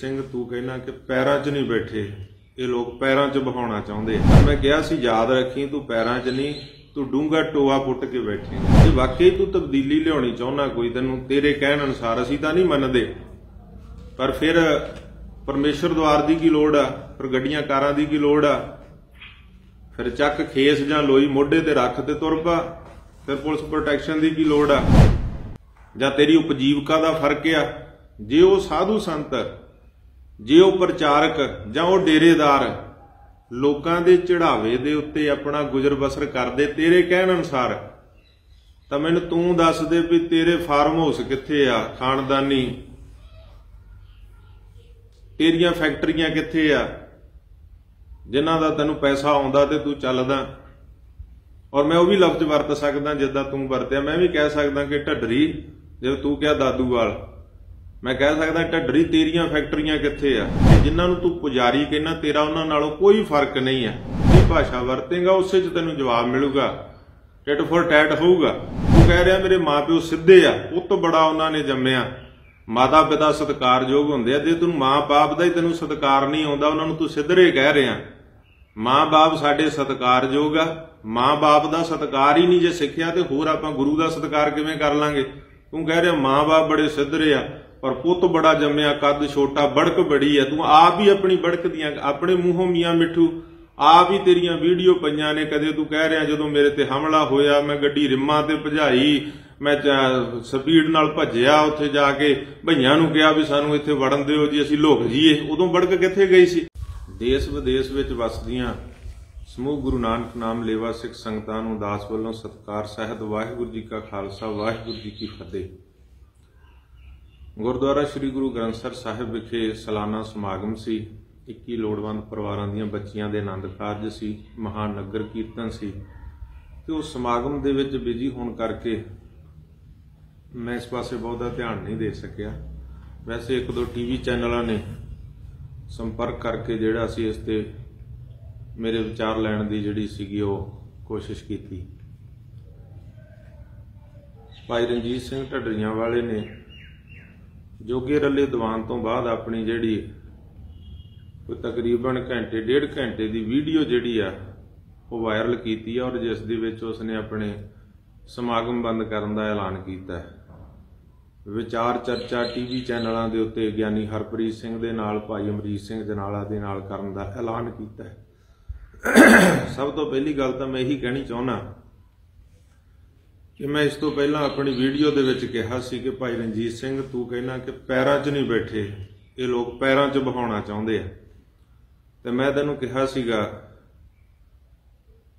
ਸਿੰਘ, ਤੂੰ ਕਹਿਣਾ ਕਿ ਪੈਰਾਂ 'ਚ ਨਹੀਂ ਬੈਠੇ। ਇਹ ਲੋਕ ਪੈਰਾਂ 'ਚ ਬਹਾਉਣਾ ਚਾਹੁੰਦੇ ਮੈਂ ਕਿਹਾ ਸੀ, ਯਾਦ ਰੱਖੀ, ਤੂੰ ਪੈਰਾਂ 'ਚ ਨਹੀਂ, ਤੂੰ ਡੂੰਗਾ ਟੋਆ ਪੁੱਟ ਕੇ ਬੈਠੇ ਜੇ ਵਾਕਈ ਤੂੰ ਤਬਦੀਲੀ ਲਿਆਉਣੀ ਚਾਹੁੰਦਾ ਕੋਈ, ਤੈਨੂੰ ਤੇਰੇ ਕਹਿਣ ਅਨੁਸਾਰ ਅਸੀਂ ਤਾਂ ਨਹੀਂ ਮੰਨਦੇ। ਪਰ ਫਿਰ ਪਰਮੇਸ਼ਰ ਦਵਾਰ ਦੀ ਕੀ ਲੋੜ ਆ? ਫਿਰ ਗੱਡੀਆਂ ਕਾਰਾਂ ਦੀ ਕੀ ਲੋੜ ਆ? ਫਿਰ ਚੱਕ ਖੇਸ ਜਾਂ ਲੋਈ ਮੋਢੇ ਤੇ ਰੱਖ ਤੇ ਤੁਰ ਪਾ। ਫਿਰ ਪੁਲਿਸ ਪ੍ਰੋਟੈਕਸ਼ਨ ਦੀ ਕੀ ਲੋੜ ਆ? ਜਾਂ ਤੇਰੀ ਉਪਜੀਵਕਾ ਦਾ ਫ਼ਰਕ ਆ? ਜੇ ਉਹ ਸਾਧੂ ਸੰਤ ਜੇ ਉਹ ਪ੍ਰਚਾਰਕ ਜਾਂ ਉਹ ਡੇਰੇਦਾਰ ਲੋਕਾਂ ਦੇ ਚੜਾਵੇ ਦੇ ਉੱਤੇ ਆਪਣਾ ਗੁਜ਼ਰ ਬਸਰ ਕਰਦੇ ਤੇਰੇ ਕਹਿਣ ਅਨੁਸਾਰ, ਤਾਂ ਮੈਨੂੰ ਤੂੰ ਦੱਸ ਦੇ ਵੀ ਤੇਰੇ ਫਾਰਮ ਹਾਊਸ ਕਿੱਥੇ ਆ, ਖਾਨਦਾਨੀ? ਤੇਰੀਆਂ ਫੈਕਟਰੀਆਂ ਕਿੱਥੇ ਆ? ਜਿਨ੍ਹਾਂ ਦਾ ਤੈਨੂੰ ਪੈਸਾ ਆਉਂਦਾ ਤੇ ਤੂੰ ਚੱਲਦਾ। ਔਰ ਮੈਂ ਉਹ ਵੀ ਲਫ਼ਜ਼ ਵਰਤ ਸਕਦਾ ਜਿੱਦਾਂ ਤੂੰ ਵਰਤਿਆ। ਮੈਂ ਵੀ ਕਹਿ ਸਕਦਾ ਕਿ ਢੱਡਰੀ ਜੇ ਤੂੰ ਕਿਹਾ ਦਾਦੂ ਵਾਲ ਮੈਂ ਕਹਿ ਸਕਦਾ ਢੱਡਰੀ ਤੇਰੀਆਂ ਫੈਕਟਰੀਆਂ ਕਿੱਥੇ ਆ? ਜਿਨ੍ਹਾਂ ਨੂੰ ਤੂੰ ਪੁਜਾਰੀ ਕਹਿੰਦਾ ਤੇਰਾ ਉਹਨਾਂ ਨਾਲੋਂ ਕੋਈ ਫ਼ਰਕ ਨਹੀਂ ਆ। ਜੇ ਭਾਸ਼ਾ ਵਰਤੇਗਾ, ਉਸੇ 'ਚ ਤੈਨੂੰ ਜਵਾਬ ਮਿਲੂਗਾ। ਟਿਟ ਫੋਰ ਟੈਟ ਹੋਊਗਾ। ਤੂੰ ਕਹਿ ਰਿਹਾ ਮੇਰੇ ਮਾਪਿਓ ਸਿੱਧੇ ਆ, ਉਹ ਤੋਂ ਬੜਾ ਉਹਨਾਂ ਨੇ ਜੰਮਿਆ। ਮਾਤਾ ਪਿਤਾ ਸਤਿਕਾਰਯੋਗ ਹੁੰਦੇ ਆ, ਜੇ ਤੈਨੂੰ ਮਾਂ-ਬਾਪ ਦਾ ਹੀ ਤੈਨੂੰ ਸਤਿਕਾਰ ਨਹੀਂ ਆਉਂਦਾ, ਉਹਨਾਂ ਨੂੰ ਤੂੰ ਸਿੱਧਰੇ ਕਹਿ ਰਿਹਾ। ਮਾਂ-ਬਾਪ ਸਾਡੇ ਸਤਿਕਾਰਯੋਗ ਆ। ਮਾਂ-ਬਾਪ ਦਾ ਸਤਿਕਾਰ ਹੀ ਨਹੀਂ ਜੇ ਸਿੱਖਿਆ ਤੇ ਹੋਰ ਆਪਾਂ ਗੁਰੂ ਦਾ ਸਤਿਕਾਰ ਕਿਵੇਂ ਕਰ ਲਾਂਗੇ? ਤੂੰ ਕਹਿ ਰਿਹਾ ਮਾਂ-ਬਾਪ ਬੜੇ ਸਿੱਧਰੇ ਆ। ਪਰ ਪੁੱਤ ਬੜਾ ਜੰਮਿਆ, ਕੱਦ ਛੋਟਾ, ਬੜਕ ਬੜੀ ਆ ਤੂੰ ਆਪ ਹੀ ਆਪਣੀ ਬੜਕ ਦੀਆਂ, ਆਪਣੇ ਮੂੰਹੋਂ ਮੀਆਂ ਮਿੱਠੂ, ਆਪ ਹੀ ਤੇਰੀਆਂ ਵੀਡੀਓ ਪਈਆਂ ਨੇ। ਕਦੇ ਤੂੰ ਕਹਿ ਰਿਹਾ, ਜਦੋਂ ਮੇਰੇ ਤੇ ਹਮਲਾ ਹੋਇਆ, ਮੈਂ ਗੱਡੀ ਰਿੰਮਾਂ ਤੇ ਭਜਾਈ, ਮੈਂ ਸਪੀਡ ਨਾਲ ਭੱਜਿਆ ਉੱਥੇ ਜਾ ਕੇ। ਭਈਆਂ ਨੂੰ ਕਿਹਾ ਵੀ ਸਾਨੂੰ ਇੱਥੇ ਵੜਨ ਦਿਓ ਜੀ, ਅਸੀਂ ਲੁਕ ਜੀਏ ਉਦੋਂ ਬੜਕ ਕਿੱਥੇ ਗਈ ਸੀ? ਦੇਸ਼ ਵਿਦੇਸ਼ ਵਿੱਚ ਵਸਦੀਆਂ ਸਮੂਹ ਗੁਰੂ ਨਾਨਕ ਨਾਮ ਲੇਵਾ ਸਿੱਖ ਸੰਗਤਾਂ ਨੂੰ ਦਾਸ ਵੱਲੋਂ ਸਤਿਕਾਰ, ਸਹਿਤ, ਵਾਹਿਗੁਰੂ ਜੀ ਕਾ ਖਾਲਸਾ, ਵਾਹਿਗੁਰੂ ਜੀ ਕੀ ਫਤਿਹ। ਗੁਰਦੁਆਰਾ ਸ੍ਰੀ ਗੁਰੂ ਗ੍ਰੰਥ ਸਾਹਿਬ ਸਾਹਿਬ ਵਿਖੇ ਸਾਲਾਨਾ ਸਮਾਗਮ ਸੀ। 21 ਲੋੜਵੰਦ ਪਰਿਵਾਰਾਂ ਦੀਆਂ ਬੱਚੀਆਂ ਦੇ ਆਨੰਦ ਕਾਰਜ ਸੀ, ਮਹਾਨ ਨਗਰ ਕੀਰਤਨ ਸੀ ਤੇ ਉਸ ਸਮਾਗਮ ਦੇ ਵਿੱਚ ਬਿਜ਼ੀ ਹੋਣ ਕਰਕੇ ਮੈਂ ਇਸ ਪਾਸੇ ਬਹੁਤਾ ਧਿਆਨ ਨਹੀਂ ਦੇ ਸਕਿਆ। ਵੈਸੇ ਇੱਕ ਦੋ ਟੀਵੀ ਚੈਨਲਾਂ ਨੇ ਸੰਪਰਕ ਕਰਕੇ ਜਿਹੜਾ ਸੀ ਇਸ ਤੇ ਮੇਰੇ ਵਿਚਾਰ ਲੈਣ ਦੀ ਜਿਹੜੀ ਸੀਗੀ ਉਹ ਕੋਸ਼ਿਸ਼ ਕੀਤੀ। ਭਾਈ ਰਣਜੀਤ ਸਿੰਘ ਢੱਡਰੀਆਂ ਵਾਲੇ ਨੇ ਜੋਗੇ ਰੱਲੇ ਦੀਵਾਨ ਤੋਂ ਬਾਅਦ ਆਪਣੀ ਜਿਹੜੀ ਕੋਈ ਤਕਰੀਬਨ ਘੰਟੇ, ਡੇਢ ਘੰਟੇ ਦੀ ਵੀਡੀਓ ਜਿਹੜੀ ਆ, ਉਹ ਵਾਇਰਲ ਕੀਤੀ ਆ ਔਰ ਜਿਸ ਦੇ ਵਿੱਚ ਉਸਨੇ ਆਪਣੇ ਸਮਾਗਮ ਬੰਦ ਕਰਨ ਦਾ ਐਲਾਨ ਕੀਤਾ ਹੈ। ਵਿਚਾਰ ਚਰਚਾ ਟੀਵੀ ਚੈਨਲਾਂ ਦੇ ਉੱਤੇ ਗਿਆਨੀ ਹਰਪ੍ਰੀਤ ਸਿੰਘ ਦੇ ਨਾਲ, ਭਾਈ ਅਮਰੀਤ ਸਿੰਘ ਜਨਾਲਾ ਦੇ ਨਾਲ ਕਰਨ ਦਾ ਐਲਾਨ ਕੀਤਾ ਹੈ। ਸਭ ਤੋਂ ਪਹਿਲੀ ਗੱਲ ਤਾਂ ਮੈਂ ਇਹੀ ਕਹਿਣੀ ਚਾਹੁੰਦਾ ਕਿ ਮੈਂ ਇਸ ਤੋਂ ਪਹਿਲਾਂ ਆਪਣੀ ਵੀਡੀਓ ਦੇ ਵਿੱਚ ਕਿਹਾ ਸੀ ਕਿ ਭਾਈ ਰਣਜੀਤ ਸਿੰਘ, ਤੂੰ ਕਹਿਣਾ ਕਿ ਪੈਰਾਂ 'ਚ ਨਹੀਂ ਬੈਠੇ, ਇਹ ਲੋਕ ਪੈਰਾਂ 'ਚ ਬਹਾਉਣਾ ਚਾਹੁੰਦੇ ਆ। ਤੇ ਮੈਂ ਤੈਨੂੰ ਕਿਹਾ ਸੀਗਾ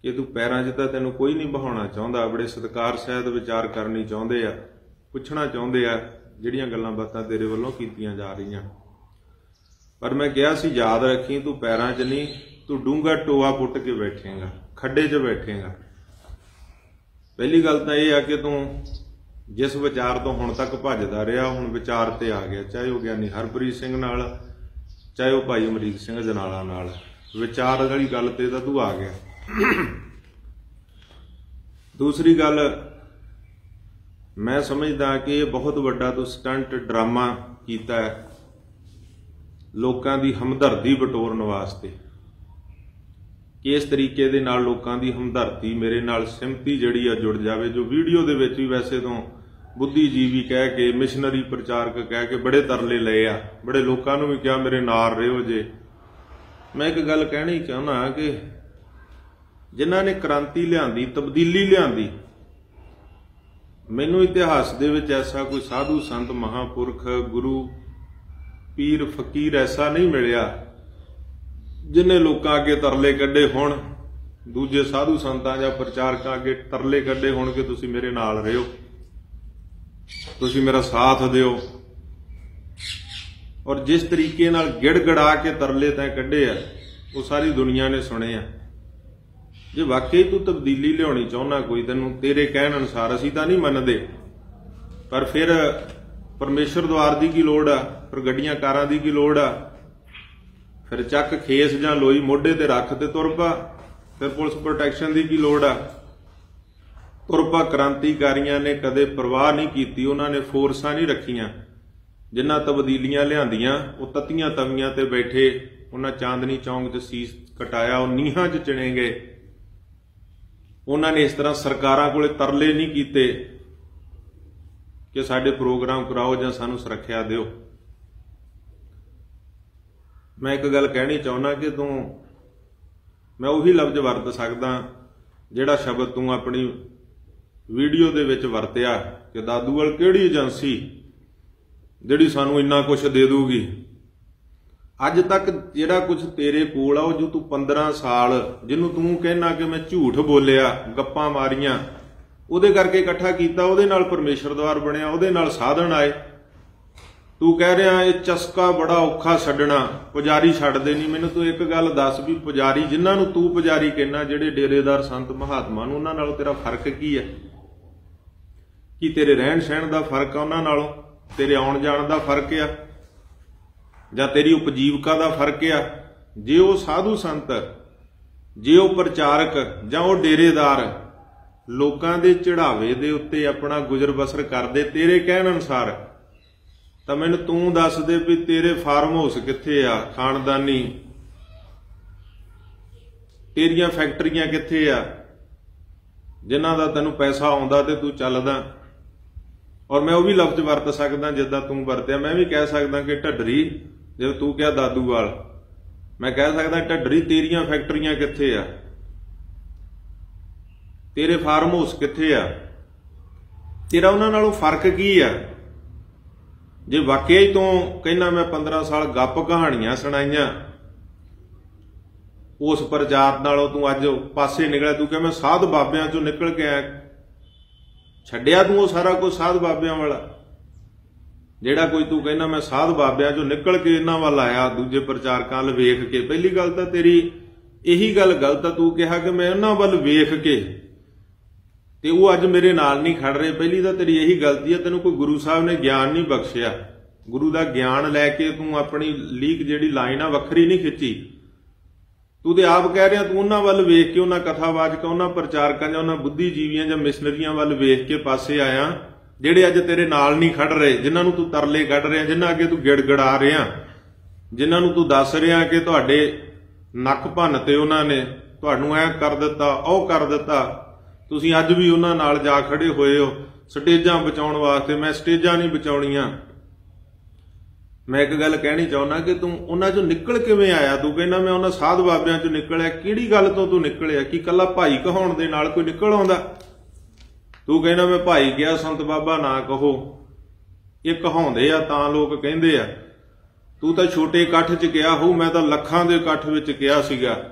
ਕਿ ਤੂੰ ਪੈਰਾਂ 'ਚ ਤਾਂ ਤੈਨੂੰ ਕੋਈ ਨਹੀਂ ਬਹਾਉਣਾ ਚਾਹੁੰਦਾ ਬੜੇ ਸਤਕਾਰ ਸਹਿਤ ਵਿਚਾਰ ਕਰਨੀ ਚਾਹੁੰਦੇ ਆ, ਪੁੱਛਣਾ ਚਾਹੁੰਦੇ ਆ, ਜਿਹੜੀਆਂ ਗੱਲਾਂ ਬਾਤਾਂ ਤੇਰੇ ਵੱਲੋਂ ਕੀਤੀਆਂ ਜਾ ਰਹੀਆਂ। ਪਰ ਮੈਂ ਕਿਹਾ ਸੀ, ਯਾਦ ਰੱਖੀ, ਤੂੰ ਪੈਰਾਂ 'ਚ ਨਹੀਂ, ਤੂੰ ਡੂੰਗਾ ਟੋਆ ਪੁੱਟ ਕੇ ਬੈਠੇਗਾ, ਖੱਡੇ 'ਚ ਬੈਠੇਗਾ। ਪਹਿਲੀ ਗੱਲ ਤਾਂ ਇਹ ਆ ਕਿ ਤੂੰ ਜਿਸ ਵਿਚਾਰ ਤੋਂ ਹੁਣ ਤੱਕ ਭੱਜਦਾ ਰਿਹਾ, ਹੁਣ ਵਿਚਾਰ ਤੇ ਆ ਗਿਆ, ਚਾਹੇ ਉਹ ਗਿਆਨੀ ਹਰਪ੍ਰੀਤ ਸਿੰਘ ਨਾਲ, ਚਾਹੇ ਉਹ ਭਾਈ ਅਮਰੀਕ ਸਿੰਘ ਜਨਾਲਾ ਨਾਲ। ਵਿਚਾਰ ਵਾਲੀ ਗੱਲ ਤੇ ਤਾਂ ਤੂੰ ਆ ਗਿਆ। ਦੂਸਰੀ ਗੱਲ, ਮੈਂ ਸਮਝਦਾ ਕਿ ਇਹ ਬਹੁਤ ਵੱਡਾ ਤੂੰ ਸਟੰਟ ਡਰਾਮਾ ਕੀਤਾ ਹੈ ਲੋਕਾਂ ਦੀ ਹਮਦਰਦੀ ਬਟੋਰਨ ਵਾਸਤੇ। ਕਿ ਇਸ ਤਰੀਕੇ ਦੇ ਨਾਲ ਲੋਕਾਂ ਦੀ ਹਮਦਰਦੀ ਮੇਰੇ ਨਾਲ ਸਿੰਪਤੀ ਜਿਹੜੀ ਆ ਜੁੜ ਜਾਵੇ, ਜੋ ਵੀਡੀਓ ਦੇ ਵਿੱਚ ਵੀ ਵੈਸੇ ਤੋਂ ਬੁੱਧੀਜੀਵੀ ਕਹਿ ਕੇ ਮਿਸ਼ਨਰੀ ਪ੍ਰਚਾਰਕ ਕਹਿ ਕੇ ਬੜੇ ਤਰਲੇ ਲਏ ਆ। ਬੜੇ ਲੋਕਾਂ ਨੂੰ ਵੀ ਕਿਹਾ ਮੇਰੇ ਨਾਲ ਰਹੋ ਜੇ। ਮੈਂ ਇੱਕ ਗੱਲ ਕਹਿਣੀ ਚਾਹੁੰਦਾ ਕਿ ਜਿਨ੍ਹਾਂ ਨੇ ਕ੍ਰਾਂਤੀ ਲਿਆਂਦੀ, ਤਬਦੀਲੀ ਲਿਆਂਦੀ, ਮੈਨੂੰ ਇਤਿਹਾਸ ਦੇ ਵਿੱਚ ਐਸਾ ਕੋਈ ਸਾਧੂ ਸੰਤ, ਮਹਾਪੁਰਖ, ਗੁਰੂ, ਪੀਰ, ਫਕੀਰ ਐਸਾ ਨਹੀਂ ਮਿਲਿਆ ਜਿਨੇ ਲੋਕਾਂ ਅੱਗੇ ਤਰਲੇ ਕੱਢੇ ਹੁਣ, ਦੂਜੇ ਸਾਧੂ ਸੰਤਾਂ ਜਾਂ ਪ੍ਰਚਾਰਕਾਂ ਅੱਗੇ ਤਰਲੇ ਕੱਢੇ ਹੋਣ ਕਿ ਤੁਸੀਂ ਮੇਰੇ ਨਾਲ ਰਹੋ ਤੁਸੀਂ ਮੇਰਾ ਸਾਥ ਦਿਓ। ਔਰ ਜਿਸ ਤਰੀਕੇ ਨਾਲ ਗਿੜਗੜਾ ਕੇ ਤਰਲੇ ਤੈਂ ਕੱਢੇ ਆ, ਉਹ ਸਾਰੀ ਦੁਨੀਆ ਨੇ ਸੁਣੇ ਆ। ਜੇ ਵਾਕਈ ਤੂੰ ਤਬਦੀਲੀ ਲਿਆਉਣੀ ਚਾਹੁੰਦਾ ਕੋਈ, ਤੈਨੂੰ ਤੇਰੇ ਕਹਿਣ ਅਨੁਸਾਰ ਅਸੀਂ ਤਾਂ ਨਹੀਂ ਮੰਨਦੇ। ਪਰ ਫਿਰ ਪਰਮੇਸ਼ਰ ਦਵਾਰ ਦੀ ਕੀ ਲੋੜ ਆ? ਪਰ ਗੱਡੀਆਂ ਕਾਰਾਂ ਦੀ ਕੀ ਲੋੜ ਆ? ਫਿਰ ਚੱਕ ਖੇਸ ਜਾਂ ਲੋਈ ਮੋਢੇ ਤੇ ਰੱਖ ਤੇ ਤੁਰਪਾ ਫਿਰ ਪੁਲਿਸ ਪ੍ਰੋਟੈਕਸ਼ਨ ਦੀ ਕੀ ਲੋੜ ਆ? ਤੁਰਪਾ ਕ੍ਰਾਂਤੀਕਾਰੀਆਂ ਨੇ ਕਦੇ ਪਰਵਾਹ ਨਹੀਂ ਕੀਤੀ, ਉਹਨਾਂ ਨੇ ਫੋਰਸਾਂ ਨਹੀਂ ਰੱਖੀਆਂ। ਜਿਨ੍ਹਾਂ ਤਬਦੀਲੀਆਂ ਲਿਆਂਦੀਆਂ, ਉਹ ਤਤੀਆਂ ਤਵੀਆਂ ਤੇ ਬੈਠੇ, ਉਹਨਾਂ ਚਾਂਦਨੀ ਚੌਂਕ 'ਚ ਸੀਸ ਕਟਾਇਆ, ਉਹ ਨੀਹਾਂ 'ਚ ਚਿਣੇ ਗਏ। ਉਹਨਾਂ ਨੇ ਇਸ ਤਰ੍ਹਾਂ ਸਰਕਾਰਾਂ ਕੋਲੇ ਤਰਲੇ ਨਹੀਂ ਕੀਤੇ ਕਿ ਸਾਡੇ ਪ੍ਰੋਗਰਾਮ ਕਰਾਓ ਜਾਂ ਸਾਨੂੰ ਸੁਰੱਖਿਆ ਦਿਓ। ਮੈਂ ਇੱਕ ਗੱਲ ਕਹਿਣੀ ਚਾਹੁੰਦਾ ਕਿ ਤੂੰ, ਮੈਂ ਉਹੀ ਲਫ਼ਜ਼ ਵਰਤ ਸਕਦਾ ਜਿਹੜਾ ਸ਼ਬਦ ਤੂੰ ਆਪਣੀ ਵੀਡੀਓ ਦੇ ਵਿੱਚ ਵਰਤਿਆ ਕਿ ਦਾਦੂਵਾਲ ਕਿਹੜੀ ਏਜੰਸੀ ਜਿਹੜੀ ਸਾਨੂੰ ਇੰਨਾ ਕੁਝ ਦੇ ਦੂਗੀ ਅੱਜ ਤੱਕ ਜਿਹੜਾ ਕੁਝ ਤੇਰੇ ਕੋਲ ਆ, ਉਹ ਜੋ ਤੂੰ 15 ਸਾਲ ਜਿਹਨੂੰ ਤੂੰ ਕਹਿਣਾ ਕਿ ਮੈਂ ਝੂਠ ਬੋਲਿਆ, ਗੱਪਾਂ ਮਾਰੀਆਂ, ਉਹਦੇ ਕਰਕੇ ਇਕੱਠਾ ਕੀਤਾ, ਉਹਦੇ ਨਾਲ ਪਰਮੇਸ਼ਰ ਦਵਾਰ ਬਣਿਆ, ਉਹਦੇ ਨਾਲ ਸਾਧਨ ਆਏ। ਤੂੰ ਕਹਿ ਰਿਹਾ, ਇਹ ਚਸਕਾ ਬੜਾ ਔਖਾ ਛੱਡਣਾ, ਪੁਜਾਰੀ ਛੱਡਦੇ ਨਹੀਂ। ਮੈਨੂੰ ਤੂੰ ਇੱਕ ਗੱਲ ਦੱਸ ਵੀ, ਪੁਜਾਰੀ ਜਿਨ੍ਹਾਂ ਨੂੰ ਤੂੰ ਪੁਜਾਰੀ ਕਹਿਣਾ ਜਿਹੜੇ ਡੇਰੇਦਾਰ ਸੰਤ ਮਹਾਤਮਾ ਨੂੰ, ਉਹਨਾਂ ਨਾਲੋਂ ਤੇਰਾ ਫ਼ਰਕ ਕੀ ਹੈ? ਕੀ ਤੇਰੇ ਰਹਿਣ ਸਹਿਣ ਦਾ ਫ਼ਰਕ ਆ ਉਹਨਾਂ ਨਾਲੋਂ? ਤੇਰੇ ਆਉਣ ਜਾਣ ਦਾ ਫ਼ਰਕ ਆ? ਜਾਂ ਤੇਰੀ ਉਪਜੀਵਕਾ ਦਾ ਫ਼ਰਕ ਆ? ਜੇ ਉਹ ਸਾਧੂ ਸੰਤ, ਜੇ ਉਹ ਪ੍ਰਚਾਰਕ, ਜਾਂ ਉਹ ਡੇਰੇਦਾਰ, ਲੋਕਾਂ ਦੇ ਚੜਾਵੇ ਦੇ ਉੱਤੇ ਆਪਣਾ ਗੁਜ਼ਰ ਬਸਰ ਕਰਦੇ, ਤੇਰੇ ਕਹਿਣ ਅਨੁਸਾਰ ਤਾਂ ਮੈਨੂੰ ਤੂੰ ਦੱਸ ਦੇ ਵੀ ਤੇਰੇ ਫਾਰਮ ਹਾਊਸ ਕਿੱਥੇ ਆ, ਖਾਨਦਾਨੀ? ਤੇਰੀਆਂ ਫੈਕਟਰੀਆਂ ਕਿੱਥੇ ਆ? ਜਿਨ੍ਹਾਂ ਦਾ ਤੈਨੂੰ ਪੈਸਾ ਆਉਂਦਾ ਤੇ ਤੂੰ ਚੱਲਦਾ। ਔਰ ਮੈਂ ਉਹ ਵੀ ਲਫ਼ਜ਼ ਵਰਤ ਸਕਦਾ ਜਿੱਦਾਂ ਤੂੰ ਵਰਤਿਆ। ਮੈਂ ਵੀ ਕਹਿ ਸਕਦਾ ਕਿ ਢੱਡਰੀ ਜੇ ਤੂੰ ਕਿਹਾ ਦਾਦੂਵਾਲ, ਮੈਂ ਕਹਿ ਸਕਦਾ ਢੱਡਰੀ ਤੇਰੀਆਂ ਫੈਕਟਰੀਆਂ ਕਿੱਥੇ ਆ? ਤੇਰੇ ਫਾਰਮ ਹਾਊਸ ਕਿੱਥੇ ਆ? ਤੇਰਾ ਉਹਨਾਂ ਨਾਲੋਂ ਫ਼ਰਕ ਕੀ ਆ? ਜੇ ਵਾਕਿਆ ਹੀ ਤੂੰ ਕਹਿੰਦਾ ਮੈਂ 15 ਸਾਲ ਗੱਪ ਕਹਾਣੀਆਂ ਸੁਣਾਈਆਂ, ਉਸ ਪ੍ਰਜਾਤ ਨਾਲੋਂ ਤੂੰ ਅੱਜ ਪਾਸੇ ਨਿਕਲਿਆ, ਤੂੰ ਕਹਿੰਦਾ ਮੈਂ ਸਾਧ ਬਾਬਿਆਂ ਚੋਂ ਨਿਕਲ ਕੇ ਆਇਆ। ਛੱਡਿਆ ਤੂੰ ਉਹ ਸਾਰਾ ਕੁਝ ਸਾਧ ਬਾਬਿਆਂ ਵਾਲਾ? ਜਿਹੜਾ ਕੋਈ ਤੂੰ ਕਹਿੰਦਾ ਮੈਂ ਸਾਧ ਬਾਬਿਆਂ ਚੋਂ ਨਿਕਲ ਕੇ ਇਹਨਾਂ ਵੱਲ ਆਇਆ, ਦੂਜੇ ਪ੍ਰਚਾਰਕਾਂ ਵੱਲ ਵੇਖ ਕੇ, ਪਹਿਲੀ ਗੱਲ ਤਾਂ ਤੇਰੀ ਇਹੀ ਗੱਲ ਗਲਤ ਆ, ਤੂੰ ਕਿਹਾ ਕਿ ਮੈਂ ਉਹਨਾਂ ਵੱਲ ਵੇਖ ਕੇ ਤੇ ਉਹ ਅੱਜ ਮੇਰੇ ਨਾਲ ਨਹੀਂ ਖੜ ਰਹੇ। ਪਹਿਲੀ ਤਾਂ ਤੇਰੀ ਇਹੀ ਗਲਤੀ ਹੈ ਤੈਨੂੰ ਕੋਈ ਗੁਰੂ ਸਾਹਿਬ ਨੇ ਗਿਆਨ ਨਹੀਂ ਬਖਸ਼ਿਆ। ਗੁਰੂ ਦਾ ਗਿਆਨ ਲੈ ਕੇ ਤੂੰ ਆਪਣੀ ਲੀਕ ਜਿਹੜੀ ਲਾਈਨ ਆ, ਵੱਖਰੀ ਨਹੀਂ ਖਿੱਚੀ। ਤੂੰ ਤੇ ਆਪ ਕਹਿ ਰਿਹਾ, ਤੂੰ ਉਹਨਾਂ ਵੱਲ ਵੇਖ ਕੇ ਉਹਨਾਂ ਕਥਾਵਾਚਕਾਂ, ਉਹਨਾਂ ਪ੍ਰਚਾਰਕਾਂ ਜਾਂ ਉਹਨਾਂ ਬੁੱਧੀਜੀਵੀਆਂ ਜਾਂ ਮਿਸ਼ਨਰੀਆਂ ਵੱਲ ਵੇਖ ਕੇ ਪਾਸੇ ਆਇਆ, ਜਿਹੜੇ ਅੱਜ ਤੇਰੇ ਨਾਲ ਨਹੀਂ ਖੜ ਰਹੇ, ਜਿਨ੍ਹਾਂ ਨੂੰ ਤੂੰ ਤਰਲੇ ਕੱਢ ਰਿਹਾ, ਜਿਨ੍ਹਾਂ ਅੱਗੇ ਤੂੰ ਗਿੜਗੜਾ ਰਿਹਾ, ਜਿਨ੍ਹਾਂ ਨੂੰ ਤੂੰ ਦੱਸ ਰਿਹਾ ਕਿ ਤੁਹਾਡੇ ਨੱਕ ਭੰਨ ਤੇ ਉਹਨਾਂ ਨੇ, ਤੁਹਾਨੂੰ ਐ ਕਰ ਦਿੱਤਾ, ਉਹ ਕਰ ਦਿੱਤਾ ਤੁਸੀਂ ਅੱਜ ਵੀ ਉਹਨਾਂ ਨਾਲ ਜਾ ਖੜੇ ਹੋਏ ਹੋ। ਸਟੇਜਾਂ ਬਚਾਉਣ ਵਾਸਤੇ ਮੈਂ ਸਟੇਜਾਂ ਨਹੀਂ ਬਚਾਉਣੀਆਂ। ਮੈਂ ਇੱਕ ਗੱਲ ਕਹਿਣੀ ਚਾਹੁੰਦਾ ਕਿ ਤੂੰ ਉਹਨਾਂ ਚੋਂ ਨਿਕਲ ਕਿਵੇਂ ਆਇਆ? ਤੂੰ ਕਹਿੰਦਾ ਮੈਂ ਉਹਨਾਂ ਸਾਧ ਬਾਬਿਆਂ ਚੋਂ ਨਿਕਲਿਆ। ਕਿਹੜੀ ਗੱਲ ਤੋਂ ਤੂੰ ਨਿਕਲਿਆ? ਕੀ ਕੱਲਾ ਭਾਈ ਕਹਾਉਣ ਦੇ ਨਾਲ ਕੋਈ ਨਿਕਲ ਆਉਂਦਾ? ਤੂੰ ਕਹਿੰਦਾ ਮੈਂ ਭਾਈ ਗਿਆ, ਸੰਤ ਬਾਬਾ ਨਾ ਕਹੋ। ਇਹ ਕਹਾਉਂਦੇ ਆ, ਤਾਂ ਲੋਕ ਕਹਿੰਦੇ ਆ। ਤੂੰ ਤਾਂ ਛੋਟੇ ਇਕੱਠ 'ਚ ਗਿਆ ਹੋ ਮੈਂ ਤਾਂ ਲੱਖਾਂ ਦੇ ਇਕੱਠ ਵਿੱਚ ਗਿਆ ਸੀਗਾ।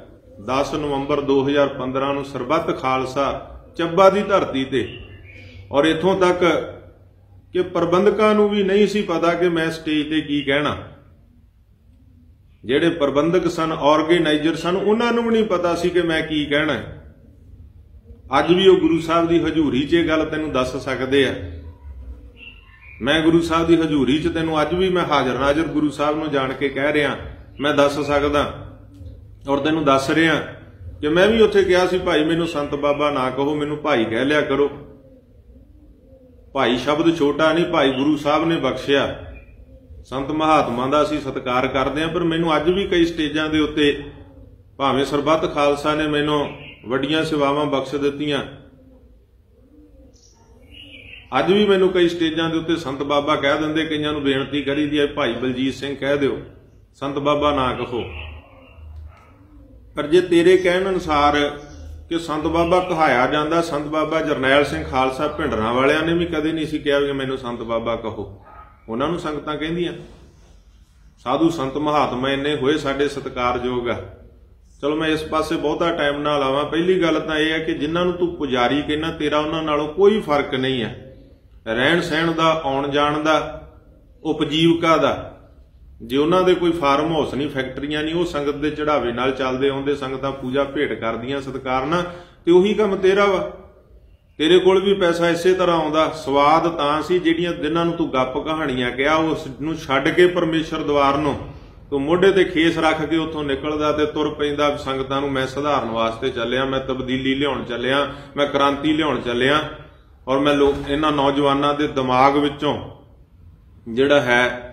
10 ਨਵੰਬਰ 2015 ਨੂੰ ਸਰਬੱਤ ਖਾਲਸਾ ਚੱਬਾ ਦੀ ਧਰਤੀ ਤੇ। ਔਰ ਇਥੋਂ ਤੱਕ ਕਿ ਪ੍ਰਬੰਧਕਾਂ ਨੂੰ ਵੀ ਨਹੀਂ ਸੀ ਪਤਾ ਕਿ ਮੈਂ ਸਟੇਜ ਤੇ ਕੀ ਕਹਿਣਾ। ਜਿਹੜੇ ਪ੍ਰਬੰਧਕ ਸਨ ਆਰਗੇਨਾਈਜ਼ਰ ਸਨ, ਉਹਨਾਂ ਨੂੰ ਵੀ ਨਹੀਂ ਪਤਾ ਸੀ ਕਿ ਮੈਂ ਕੀ ਕਹਿਣਾ ਅੱਜ ਵੀ ਉਹ ਗੁਰੂ ਸਾਹਿਬ ਦੀ ਹਜ਼ੂਰੀ 'ਚ ਇਹ ਗੱਲ ਤੈਨੂੰ ਦੱਸ ਸਕਦੇ ਆ। ਮੈਂ ਗੁਰੂ ਸਾਹਿਬ ਦੀ ਹਜ਼ੂਰੀ 'ਚ ਤੈਨੂੰ ਅੱਜ ਵੀ ਮੈਂ ਹਾਜ਼ਰ ਨਾਜ਼ਰ ਗੁਰੂ ਸਾਹਿਬ ਨੂੰ ਜਾਣ ਕੇ ਕਹਿ ਰਿਹਾ। ਮੈਂ ਦੱਸ ਸਕਦਾ ਔਰ ਤੈਨੂੰ ਦੱਸ ਰਿਹਾ ਕਿ ਮੈਂ ਵੀ ਉੱਥੇ ਕਿਹਾ ਸੀ, ਭਾਈ ਮੈਨੂੰ ਸੰਤ ਬਾਬਾ ਨਾ ਕਹੋ, ਮੈਨੂੰ ਭਾਈ ਕਹਿ ਲਿਆ ਕਰੋ। ਭਾਈ ਸ਼ਬਦ ਛੋਟਾ ਨਹੀਂ, ਭਾਈ ਗੁਰੂ ਸਾਹਿਬ ਨੇ ਬਖਸ਼ਿਆ। ਸੰਤ ਮਹਾਤਮਾ ਦਾ ਅਸੀਂ ਸਤਿਕਾਰ ਕਰਦੇ ਹਾਂ, ਪਰ ਮੈਨੂੰ ਅੱਜ ਵੀ ਕਈ ਸਟੇਜਾਂ ਦੇ ਉੱਤੇ, ਭਾਵੇਂ ਸਰਬੱਤ ਖਾਲਸਾ ਨੇ ਮੈਨੂੰ ਵੱਡੀਆਂ ਸੇਵਾਵਾਂ ਬਖਸ਼ ਦਿੱਤੀਆਂ, ਅੱਜ ਵੀ ਮੈਨੂੰ ਕਈ ਸਟੇਜਾਂ ਦੇ ਉੱਤੇ ਸੰਤ ਬਾਬਾ ਕਹਿ ਦਿੰਦੇ, ਕਈਆਂ ਨੂੰ ਬੇਨਤੀ ਕਰੀ ਦੀ ਹੈ, ਭਾਈ ਬਲਜੀਤ ਸਿੰਘ ਕਹਿ ਦਿਓ, ਸੰਤ ਬਾਬਾ ਨਾ ਕਹੋ। ਪਰ ਜੇ ਤੇਰੇ ਕਹਿਣ ਅਨੁਸਾਰ ਕਿ ਸੰਤ ਬਾਬਾ ਕਹਾਇਆ ਜਾਂਦਾ, ਸੰਤ ਬਾਬਾ ਜਰਨੈਲ ਸਿੰਘ ਖਾਲਸਾ ਭਿੰਡਰਾਂ ਵਾਲਿਆਂ ਨੇ ਵੀ ਕਦੇ ਨਹੀਂ ਸੀ ਕਿਹਾ ਵੀ ਮੈਨੂੰ ਸੰਤ ਬਾਬਾ ਕਹੋ। ਉਹਨਾਂ ਨੂੰ ਸੰਗਤਾਂ ਕਹਿੰਦੀਆਂ, ਸਾਧੂ ਸੰਤ ਮਹਾਤਮਾ ਇੰਨੇ ਹੋਏ ਸਾਡੇ ਸਤਿਕਾਰਯੋਗ ਆ। ਚਲੋ ਮੈਂ ਇਸ ਪਾਸੇ ਬਹੁਤਾ ਟਾਈਮ ਨਾਲ ਆਵਾਂ ਪਹਿਲੀ ਗੱਲ ਤਾਂ ਇਹ ਹੈ ਕਿ ਜਿਨ੍ਹਾਂ ਨੂੰ ਤੂੰ ਪੁਜਾਰੀ ਕਹਿੰਦਾ, ਤੇਰਾ ਉਹਨਾਂ ਨਾਲੋਂ ਕੋਈ ਫ਼ਰਕ ਨਹੀਂ ਹੈ ਰਹਿਣ ਸਹਿਣ ਦਾ ਆਉਣ ਜਾਣ ਦਾ, ਉਪਜੀਵਕਾ ਦਾ। ਜੇ ਉਹਨਾਂ ਦੇ ਕੋਈ ਫਾਰਮ ਹਾਊਸ ਨਹੀਂ, ਫੈਕਟਰੀਆਂ ਨਹੀਂ, ਉਹ ਸੰਗਤ ਦੇ ਚੜਾਵੇ ਨਾਲ ਚੱਲਦੇ ਆਉਂਦੇ, ਸੰਗਤਾਂ ਪੂਜਾ ਭੇਟ ਕਰਦੀਆਂ ਸਤਕਾਰ ਨਾਲ ਤੇ ਉਹੀ ਕੰਮ ਤੇਰਾ ਵਾ। ਤੇਰੇ ਕੋਲ ਵੀ ਪੈਸਾ ਇਸੇ ਤਰ੍ਹਾਂ ਆਉਂਦਾ। ਸਵਾਦ ਤਾਂ ਸੀ ਜਿਹੜੀਆਂ ਦਿਨਾਂ ਨੂੰ ਤੂੰ ਗੱਪ ਕਹਾਣੀਆਂ ਕਿਹਾ, ਉਸ ਨੂੰ ਛੱਡ ਕੇ ਪਰਮੇਸ਼ਰ ਦਵਾਰ ਨੂੰ। ਤੂੰ ਮੋਢੇ ਤੇ ਖੇਸ ਰੱਖ ਕੇ ਉੱਥੋਂ ਨਿਕਲਦਾ ਤੇ ਤੁਰ ਪੈਂਦਾ, ਸੰਗਤਾਂ ਨੂੰ ਮੈਂ ਸੁਧਾਰਨ ਵਾਸਤੇ ਚੱਲਿਆ, ਮੈਂ ਤਬਦੀਲੀ ਲਿਆਉਣ ਚੱਲਿਆ, ਮੈਂ ਕ੍ਰਾਂਤੀ ਲਿਆਉਣ ਚੱਲਿਆ, ਔਰ ਮੈਂ ਲੋਕ ਇਹਨਾਂ ਨੌਜਵਾਨਾਂ ਦੇ ਦਿਮਾਗ ਵਿੱਚੋਂ ਜਿਹੜਾ ਹੈ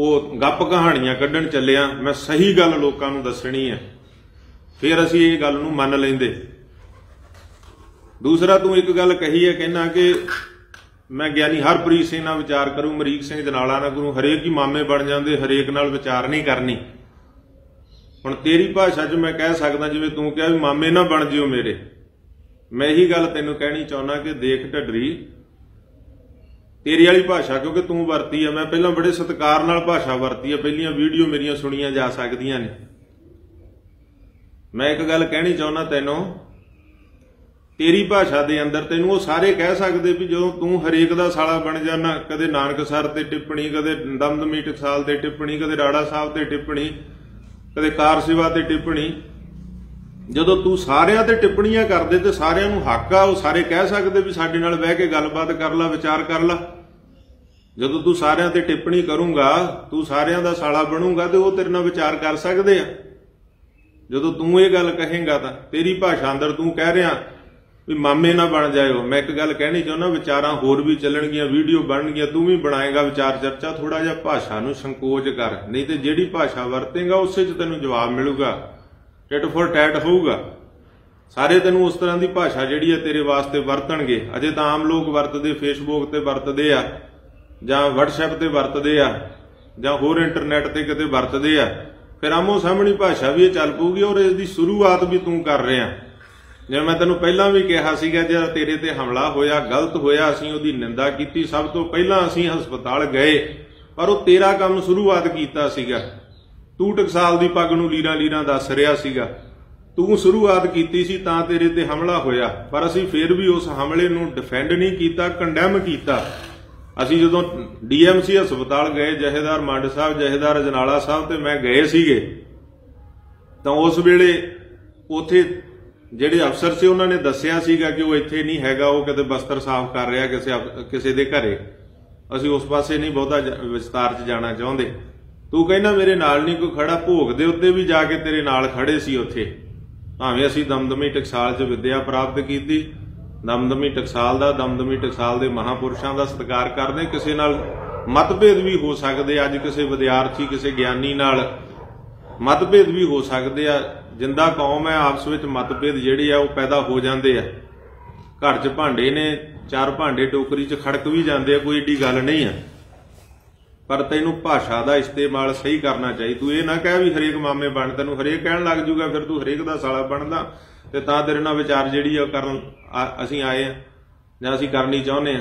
ਉਹ ਗੱਪ ਕਹਾਣੀਆਂ ਕੱਢਣ ਚੱਲਿਆ, ਮੈਂ ਸਹੀ ਗੱਲ ਲੋਕਾਂ ਨੂੰ ਦੱਸਣੀ ਹੈ। ਫਿਰ ਅਸੀਂ ਇਹ ਗੱਲ ਨੂੰ ਮੰਨ ਲੈਂਦੇ। ਦੂਸਰਾ ਤੂੰ ਇੱਕ ਗੱਲ ਕਹੀ ਹੈ, ਕਹਿੰਦਾ ਕਿ ਮੈਂ ਗਿਆਨੀ ਹਰਪ੍ਰੀਤ ਸਿੰਘ ਨਾਲ ਵਿਚਾਰ ਕਰੂੰ ਮਰੀਕ ਸਿੰਘ ਜਨਾਲਾ ਨਾਲ ਕਰੂੰ, ਹਰੇਕ ਹੀ ਮਾਮੇ ਬਣ ਜਾਂਦੇ, ਹਰੇਕ ਨਾਲ ਵਿਚਾਰ ਨਹੀਂ ਕਰਨੀ। ਹੁਣ ਤੇਰੀ ਭਾਸ਼ਾ 'ਚ ਮੈਂ ਕਹਿ ਸਕਦਾ, ਜਿਵੇਂ ਤੂੰ ਕਿਹਾ ਵੀ ਮਾਮੇ ਨਾ ਬਣ ਜਿਓ ਮੇਰੇ। ਮੈਂ ਇਹੀ ਗੱਲ ਤੈਨੂੰ ਕਹਿਣੀ ਚਾਹੁੰਦਾ ਕਿ ਦੇਖ ਢੱਡਰੀ ਤੇਰੀ ਵਾਲੀ ਭਾਸ਼ਾ, ਕਿਉਂਕਿ ਤੂੰ ਵਰਤੀ ਆ। ਮੈਂ ਪਹਿਲਾਂ ਬੜੇ ਸਤਿਕਾਰ ਨਾਲ ਭਾਸ਼ਾ ਵਰਤੀ ਆ। ਪਹਿਲੀਆਂ ਵੀਡੀਓ ਮੇਰੀਆਂ ਸੁਣੀਆਂ ਜਾ ਸਕਦੀਆਂ ਨੇ। ਮੈਂ ਇੱਕ ਗੱਲ ਕਹਿਣੀ ਚਾਹੁੰਦਾ ਤੈਨੂੰ। ਤੇਰੀ ਭਾਸ਼ਾ ਦੇ ਅੰਦਰ ਤੈਨੂੰ ਉਹ ਸਾਰੇ ਕਹਿ ਸਕਦੇ ਵੀ ਜਦੋਂ ਤੂੰ ਹਰੇਕ ਦਾ ਸਾਲਾ ਬਣ ਜਾਣਾ ਕਦੇ ਨਾਨਕ ਸਰ ਤੇ ਟਿੱਪਣੀ, ਕਦੇ ਦਮਦਮੀ ਟਕਸਾਲ ਤੇ ਟਿੱਪਣੀ, ਕਦੇ ਰਾੜਾ ਸਾਹਿਬ ਤੇ ਟਿੱਪਣੀ, ਕਦੇ ਕਾਰ ਸੇਵਾ ਤੇ ਟਿੱਪਣੀ। ਜਦੋਂ ਤੂੰ ਸਾਰਿਆਂ ਤੇ ਟਿੱਪਣੀਆਂ ਕਰਦੇ ਤੇ ਸਾਰਿਆਂ ਨੂੰ ਹੱਕ ਆ, ਉਹ ਸਾਰੇ ਕਹਿ ਸਕਦੇ ਵੀ ਸਾਡੇ ਨਾਲ ਬਹਿ ਕੇ ਗੱਲਬਾਤ ਕਰ ਲੈ, ਵਿਚਾਰ ਕਰ ਲੈ। ਜਦੋਂ ਤੂੰ ਸਾਰਿਆਂ ਤੇ ਟਿੱਪਣੀ ਕਰੂੰਗਾ, ਤੂੰ ਸਾਰਿਆਂ ਦਾ ਸਾਲਾ ਬਣੂਗਾ ਤੇ ਉਹ ਤੇਰੇ ਨਾਲ ਵਿਚਾਰ ਕਰ ਸਕਦੇ ਆ। ਜਦੋਂ ਤੂੰ ਇਹ ਗੱਲ ਕਹੇਂਗਾ ਤਾਂ ਤੇਰੀ ਭਾਸ਼ਾ ਅੰਦਰ ਤੂੰ ਕਹਿ ਰਿਹਾ ਵੀ ਮਾਮੇ ਨਾ ਬਣ ਜਾਇਓ। ਮੈਂ ਇੱਕ ਗੱਲ ਕਹਿਣੀ ਚਾਹੁੰਦਾ ਵਿਚਾਰਾਂ ਹੋਰ ਵੀ ਚੱਲਣਗੀਆਂ, ਵੀਡੀਓ ਬਣਨਗੀਆਂ, ਤੂੰ ਵੀ ਬਣਾਏਗਾ ਵਿਚਾਰ ਚਰਚਾ ਥੋੜਾ ਜਿਹਾ ਭਾਸ਼ਾ ਨੂੰ ਸੰਕੋਚ ਕਰ। ਨਹੀਂ ਤੇ ਜਿਹੜੀ ਭਾਸ਼ਾ ਵਰਤੇਗਾ, ਉਸੇ 'ਚ ਤੈਨੂੰ ਜਵਾਬ ਮਿਲੂਗਾ। ਟਿਟ ਫੋਰ ਟੈਟ ਹੋਊਗਾ। ਸਾਰੇ ਤੈਨੂੰ ਉਸ ਤਰ੍ਹਾਂ ਦੀ ਭਾਸ਼ਾ ਜਿਹੜੀ ਹੈ ਤੇਰੇ ਵਾਸਤੇ ਵਰਤਣਗੇ। ਅਜੇ ਤਾਂ ਆਮ ਲੋਕ ਵਰਤਦੇ ਫੇਸਬੁੱਕ ਤੇ ਵਰਤਦੇ ਆ, ਜਾਂ WhatsApp ਤੇ ਵਰਤਦੇ ਆ, ਜਾਂ ਹੋਰ ਇੰਟਰਨੈਟ ਤੇ ਕਿਤੇ ਵਰਤਦੇ ਆ। ਫਿਰ ਆਮੋ ਸਾਹਮਣੀ ਭਾਸ਼ਾ ਵੀ ਇਹ ਚੱਲ ਪਊਗੀ ਔਰ ਇਸ ਦੀ ਸ਼ੁਰੂਆਤ ਵੀ ਤੂੰ ਕਰ ਰਿਹਾ। ਜਿਵੇਂ ਮੈਂ ਤੈਨੂੰ ਪਹਿਲਾਂ ਵੀ ਕਿਹਾ ਸੀਗਾ ਜੇ ਤੇਰੇ ਤੇ ਹਮਲਾ ਹੋਇਆ, ਗਲਤ ਹੋਇਆ, ਅਸੀਂ ਉਹਦੀ ਨਿੰਦਾ ਕੀਤੀ। ਸਭ ਤੋਂ ਪਹਿਲਾਂ ਅਸੀਂ ਹਸਪਤਾਲ ਗਏ, ਪਰ ਉਹ ਤੇਰਾ ਕੰਮ ਸ਼ੁਰੂਆਤ ਕੀਤਾ ਸੀਗਾ। ਤੂੰ ਟਕਸਾਲ ਦੀ ਪੱਗ ਨੂੰ ਲੀਰਾਂ ਲੀਰਾਂ ਦੱਸ ਰਿਹਾ ਸੀਗਾ। ਤੂੰ ਸ਼ੁਰੂਆਤ ਕੀਤੀ ਸੀ ਤਾਂ ਤੇਰੇ ਤੇ ਹਮਲਾ ਹੋਇਆ, ਪਰ ਅਸੀਂ ਫੇਰ ਵੀ ਉਸ ਹਮਲੇ ਨੂੰ ਡਿਫੈਂਡ ਨਹੀਂ ਕੀਤਾ ਕੰਡੈਮ ਕੀਤਾ। ਅਸੀਂ ਜਦੋਂ ਡੀਐਮਸੀ ਹਸਪਤਾਲ ਗਏ, ਜਹੇਦਾਰ ਮੰਡ ਸਾਹਿਬ, ਜਹੇਦਾਰ ਜਨਾਲਾ ਸਾਹਿਬ ਤੇ ਮੈਂ ਗਏ ਸੀਗੇ, ਤਾਂ ਉਸ ਵੇਲੇ ਉਥੇ ਜਿਹੜੇ ਅਫਸਰ ਸੀ ਉਹਨਾਂ ਨੇ ਦੱਸਿਆ ਸੀਗਾ ਕਿ ਉਹ ਇੱਥੇ ਨਹੀਂ ਹੈਗਾ, ਉਹ ਕਿਤੇ ਬਸਤਰ ਸਾਫ਼ ਕਰ ਰਿਹਾ ਕਿਸੇ ਕਿਸੇ ਦੇ ਘਰੇ। ਅਸੀਂ ਉਸ ਪਾਸੇ ਨਹੀਂ ਬਹੁਤਾ ਵਿਸਤਾਰ 'ਚ ਜਾਣਾ ਚਾਹੁੰਦੇ। ਤੂੰ ਕਹਿੰਦਾ ਮੇਰੇ ਨਾਲ ਨਹੀਂ ਕੋਈ ਖੜਾ, ਭੋਗ ਦੇ ਉੱਤੇ ਵੀ ਜਾ ਕੇ ਤੇਰੇ ਨਾਲ ਖੜੇ ਸੀ ਉੱਥੇ। ਭਾਵੇਂ ਅਸੀਂ ਦਮਦਮੀ ਟਕਸਾਲ 'ਚ ਵਿਦਿਆ ਪ੍ਰਾਪਤ ਕੀਤੀ, ਦਮਦਮੀ ਟਕਸਾਲ ਦਾ, ਦਮਦਮੀ ਟਕਸਾਲ ਦੇ ਮਹਾਪੁਰਸ਼ਾਂ ਦਾ ਸਤਿਕਾਰ ਕਰਦੇ, ਕਿਸੇ ਨਾਲ ਮਤਭੇਦ ਵੀ ਹੋ ਸਕਦੇ ਅੱਜ ਕਿਸੇ ਵਿਦਿਆਰਥੀ, ਕਿਸੇ ਗਿਆਨੀ ਨਾਲ ਮਤਭੇਦ ਵੀ ਹੋ ਸਕਦੇ ਆ। ਜਿੰਦਾ ਕੌਮ ਹੈ, ਆਪਸ ਵਿੱਚ ਮਤਭੇਦ ਜਿਹੜੇ ਆ, ਉਹ ਪੈਦਾ ਹੋ ਜਾਂਦੇ ਆ। ਘਰ 'ਚ ਭਾਂਡੇ ਨੇ, ਚਾਰ ਭਾਂਡੇ ਟੋਕਰੀ 'ਚ ਖੜਕ ਵੀ ਜਾਂਦੇ ਆ, ਕੋਈ ਏਡੀ ਗੱਲ ਨਹੀਂ ਆ। ਪਰ ਤੈਨੂੰ ਭਾਸ਼ਾ ਦਾ ਇਸਤੇਮਾਲ ਸਹੀ ਕਰਨਾ ਚਾਹੀ। ਤੂੰ ਇਹ ਨਾ ਕਹਿ ਵੀ ਹਰੇਕ ਮਾਮੇ ਬਣ, ਤੈਨੂੰ ਹਰੇਕ ਕਹਿਣ ਲੱਗ ਜੂਗਾ, ਫਿਰ ਤੂੰ ਹਰੇਕ ਦਾ ਸਾਲਾ ਬਣਦਾ। ਤੇ ਤਾਂ ਤੇਰੇ ਨਾਲ ਵਿਚਾਰ ਜਿਹੜੀ ਆ ਕਰਨ ਅਸੀਂ ਆਏ ਆ, ਜਾਂ ਅਸੀਂ ਕਰਨੀ ਚਾਹੁੰਦੇ ਆ।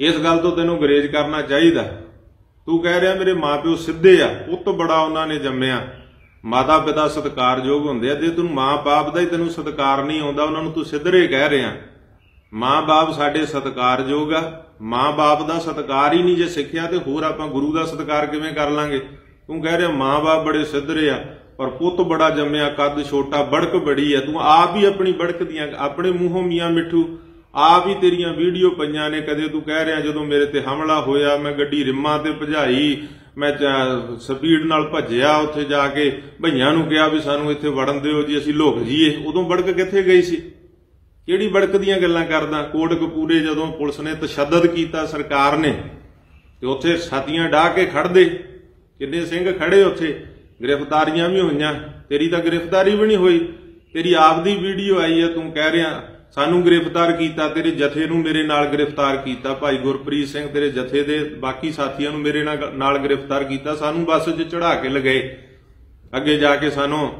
ਇਸ ਗੱਲ ਤੋਂ ਤੈਨੂੰ ਗਰੇਜ ਕਰਨਾ ਚਾਹੀਦਾ। ਤੂੰ ਕਹਿ ਰਿਹਾ ਮੇਰੇ ਮਾਪਿਓ ਸਿੱਧੇ ਆ, ਉਹ ਤੋਂ ਬੜਾ ਉਹਨਾਂ ਨੇ ਜੰਮਿਆ। ਮਾਤਾ ਪਿਤਾ ਸਤਿਕਾਰਯੋਗ ਹੁੰਦੇ ਆ, ਜੇ ਤੈਨੂੰ ਮਾਂ-ਬਾਪ ਦਾ ਹੀ ਤੈਨੂੰ ਸਤਿਕਾਰ ਨਹੀਂ ਆਉਂਦਾ, ਉਹਨਾਂ ਨੂੰ ਤੂੰ ਸਿੱਧਰੇ ਕਹਿ ਰਿਹਾ। ਮਾਂ-ਬਾਪ ਸਾਡੇ ਸਤਿਕਾਰਯੋਗ ਆ। ਮਾਂ-ਬਾਪ ਦਾ ਸਤਿਕਾਰ ਹੀ ਨਹੀਂ ਜੇ ਸਿੱਖਿਆ ਤੇ ਹੋਰ ਆਪਾਂ ਗੁਰੂ ਦਾ ਸਤਿਕਾਰ ਕਿਵੇਂ ਕਰ ਲਾਂਗੇ? ਤੂੰ ਕਹਿ ਰਿਹਾ ਮਾਂ-ਬਾਪ ਬੜੇ ਸਿੱਧਰੇ ਆ, ਪਰ ਪੁੱਤ ਬੜਾ ਜੰਮਿਆ, ਕੱਦ ਛੋਟਾ, ਬੜਕ ਬੜੀ ਆ। ਤੂੰ ਆਪ ਹੀ ਆਪਣੀ ਬੜਕ ਦੀਆਂ, ਆਪਣੇ ਮੂੰਹੋਂ ਮੀਆਂ ਮਿੱਠੂ, ਆਪ ਹੀ ਤੇਰੀਆਂ ਵੀਡੀਓ ਪਈਆਂ ਨੇ। ਕਦੇ ਤੂੰ ਕਹਿ ਰਿਹਾ ਜਦੋਂ ਮੇਰੇ ਤੇ ਹਮਲਾ ਹੋਇਆ, ਮੈਂ ਗੱਡੀ ਰਿੰਮਾਂ ਤੇ ਭਜਾਈ, ਮੈਂ ਸਪੀਡ ਨਾਲ ਭੱਜਿਆ ਉੱਥੇ ਜਾ ਕੇ। ਭਈਆਂ ਨੂੰ ਕਿਹਾ ਵੀ ਸਾਨੂੰ ਇੱਥੇ ਵੜਨ ਦਿਓ ਜੀ, ਅਸੀਂ ਲੁਕ ਜੀਏ। ਉਦੋਂ ਬੜਕ ਕਿੱਥੇ ਗਈ ਸੀ? ਕਿਹੜੀ ਬੜਕ ਦੀਆਂ ਗੱਲਾਂ ਕਰਦਾ? ਕੋਟ ਕਪੂਰੇ ਜਦੋਂ ਪੁਲਿਸ ਨੇ ਤਸ਼ੱਦਦ ਕੀਤਾ ਸਰਕਾਰ ਨੇ, ਤੇ ਉੱਥੇ ਸਾਥੀਆਂ ਢਾ ਕੇ ਖੜਦੇ ਕਿੰਨੇ ਸਿੰਘ ਖੜੇ ਉੱਥੇ? ਗ੍ਰਿਫਤਾਰੀਆਂ ਵੀ ਹੋਈਆਂ। ਤੇਰੀ ਤਾਂ ਗ੍ਰਿਫਤਾਰੀ ਵੀ ਨਹੀਂ ਹੋਈ। ਤੇਰੀ ਆਪਦੀ ਵੀਡੀਓ ਆਈ ਹੈ ਤੂੰ ਕਹਿ ਰਿਹਾ, ਸਾਨੂੰ ਗ੍ਰਿਫਤਾਰ ਕੀਤਾ, ਤੇਰੇ ਜਥੇ ਨੂੰ ਮੇਰੇ ਨਾਲ ਗ੍ਰਿਫਤਾਰ ਕੀਤਾ। ਭਾਈ ਗੁਰਪ੍ਰੀਤ ਸਿੰਘ ਤੇਰੇ ਜਥੇ ਦੇ ਬਾਕੀ ਸਾਥੀਆਂ ਨੂੰ ਮੇਰੇ ਨਾਲ ਗ੍ਰਿਫਤਾਰ ਕੀਤਾ। ਸਾਨੂੰ ਬੱਸ 'ਚ ਚੜਾ ਕੇ ਲਗਾਏ। ਅੱਗੇ ਜਾ ਕੇ ਸਾਨੂੰ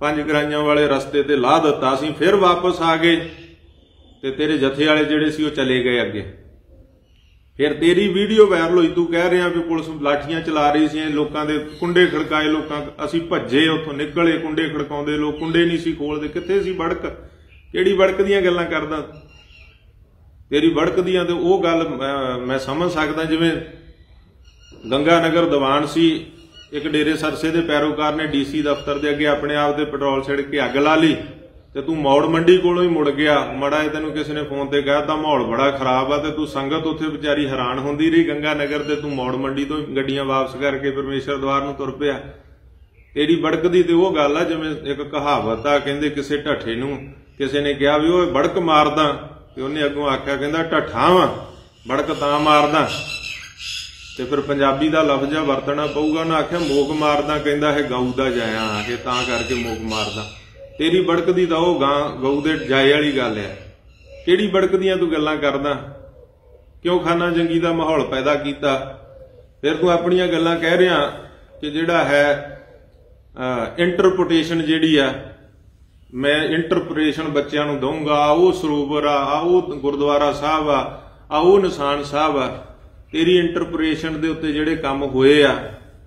ਪੰਜ ਗਰਾਈਆਂ ਵਾਲੇ ਰਸਤੇ ਤੇ ਲਾਹ ਦਿੱਤਾ ਅਸੀਂ ਫਿਰ ਵਾਪਸ ਆ ਗਏ ਤੇ ਤੇਰੇ ਜਥੇ ਵਾਲੇ ਜਿਹੜੇ ਸੀ ਉਹ ਚਲੇ ਗਏ ਅੱਗੇ। ਫਿਰ ਤੇਰੀ ਵੀਡੀਓ ਵਾਇਰਲ ਹੋਈ, ਤੂੰ ਕਹਿ ਰਿਹਾ ਵੀ ਪੁਲਿਸ ਲਾਠੀਆਂ ਚਲਾ ਰਹੀ ਸੀ ਲੋਕਾਂ ਦੇ ਕੁੰਡੇ ਖੜਕਾਏ, ਲੋਕਾਂ ਅਸੀਂ ਭੱਜੇ ਉੱਥੋਂ ਨਿਕਲੇ, ਕੁੰਡੇ ਖੜਕਾਉਂਦੇ, ਲੋਕ ਕੁੰਡੇ ਨਹੀਂ ਸੀ ਖੋਲਦੇ ਕਿੱਥੇ ਸੀ ਵੜਕ? ਕਿਹੜੀ ਵੜਕ ਦੀਆਂ ਗੱਲਾਂ ਕਰਦਾ? ਤੇਰੀ ਵੜਕ ਦੀਆਂ ਤੇ ਉਹ ਗੱਲ ਮੈਂ ਸਮਝ ਸਕਦਾ ਜਿਵੇਂ ਗੰਗਾ ਨਗਰ ਦੀਵਾਨ ਸੀ ਇੱਕ ਡੇਰੇ ਸਰਸੇ ਦੇ ਪੈਰੋਕਾਰ ਨੇ ਡੀਸੀ ਦਫ਼ਤਰ ਦੇ ਅੱਗੇ ਆਪਣੇ ਆਪ ਦੇ ਪੈਟਰੋਲ ਛਿੜ ਕੇ ਅੱਗ ਲਾ ਲਈ ਤੇ ਤੂੰ ਮੌੜ ਮੰਡੀ ਕੋਲੋਂ ਹੀ ਮੁੜ ਗਿਆ। ਮੜਾ ਤੈਨੂੰ ਕਿਸੇ ਨੇ ਫੋਨ ਤੇ ਕਹਿਤਾ ਮਾਹੌਲ ਬੜਾ ਖਰਾਬ ਆ ਤੇ ਤੂੰ ਸੰਗਤ ਉੱਥੇ ਵਿਚਾਰੀ ਹੈਰਾਨ ਹੁੰਦੀ ਰਹੀ। ਗੰਗਾ ਨਗਰ ਤੇ ਤੂੰ ਮੌੜ ਮੰਡੀ ਤੋਂ ਗੱਡੀਆਂ ਵਾਪਸ ਕਰਕੇ ਪਰਮੇਸ਼ਰ ਦਵਾਰ ਨੂੰ ਤੁਰ ਪਿਆ। ਤੇਰੀ ਬੜਕਦੀ ਤੇ ਉਹ ਗੱਲ ਆ ਜਿਵੇਂ ਇੱਕ ਕਹਾਵਤ ਆ, ਕਹਿੰਦੇ ਕਿਸੇ ਢੱਠੇ ਨੂੰ ਕਿਸੇ ਨੇ ਕਿਹਾ ਵੀ ਉਹ ਬੜਕ ਮਾਰਦਾ ਤੇ ਉਹਨੇ ਅੱਗੋਂ ਆਖਿਆ, ਕਹਿੰਦਾ ਢੱਠਾ ਵਾਂ, ਬੜਕ ਤਾਂ ਮਾਰਦਾ। ਤੇ ਫਿਰ ਪੰਜਾਬੀ ਦਾ ਲਫ਼ਜ਼ ਆ, ਵਰਤਣਾ ਪਊਗਾ, ਉਹਨਾਂ ਆਖਿਆ, ਮੋਕ ਮਾਰਦਾ, ਕਹਿੰਦਾ ਹੈ ਗਊ ਦਾ ਜਾਇਆ ਆ ਕੇ, ਤਾਂ ਕਰਕੇ ਮੋਕ ਮਾਰਦਾ। ਤੇਰੀ ਬੜਕਦੀ ਤਾਂ ਉਹ ਗਾਂ, ਗਊ ਦੇ ਜਾਏ ਵਾਲੀ ਗੱਲ ਆ। ਕਿਹੜੀ ਬੜਕਦੀਆਂ ਤੂੰ ਗੱਲਾਂ ਕਰਦਾ? ਕਿਉਂ ਖਾਨਾ ਜੰਗੀ ਦਾ ਮਾਹੌਲ ਪੈਦਾ ਕੀਤਾ? ਫਿਰ ਤੂੰ ਆਪਣੀਆਂ ਗੱਲਾਂ ਕਹਿ ਰਿਹਾ ਕਿ ਜਿਹੜਾ ਹੈ ਇੰਟਰਪ੍ਰੀਟੇਸ਼ਨ ਜਿਹੜੀ ਆ, ਮੈਂ ਇੰਟਰਪ੍ਰੀਟੇਸ਼ਨ ਬੱਚਿਆਂ ਨੂੰ ਦਊਂਗਾ ਆ ਉਹ ਸਰੋਵਰ ਆ ਉਹ ਗੁਰਦੁਆਰਾ ਸਾਹਿਬ ਆ ਆ ਉਹ ਨਿਸ਼ਾਨ ਸਾਹਿਬ ਆ। ਤੇਰੀ ਇੰਟਰਪ੍ਰੀਟੇਸ਼ਨ ਦੇ ਉੱਤੇ ਜਿਹੜੇ ਕੰਮ ਹੋਏ ਆ,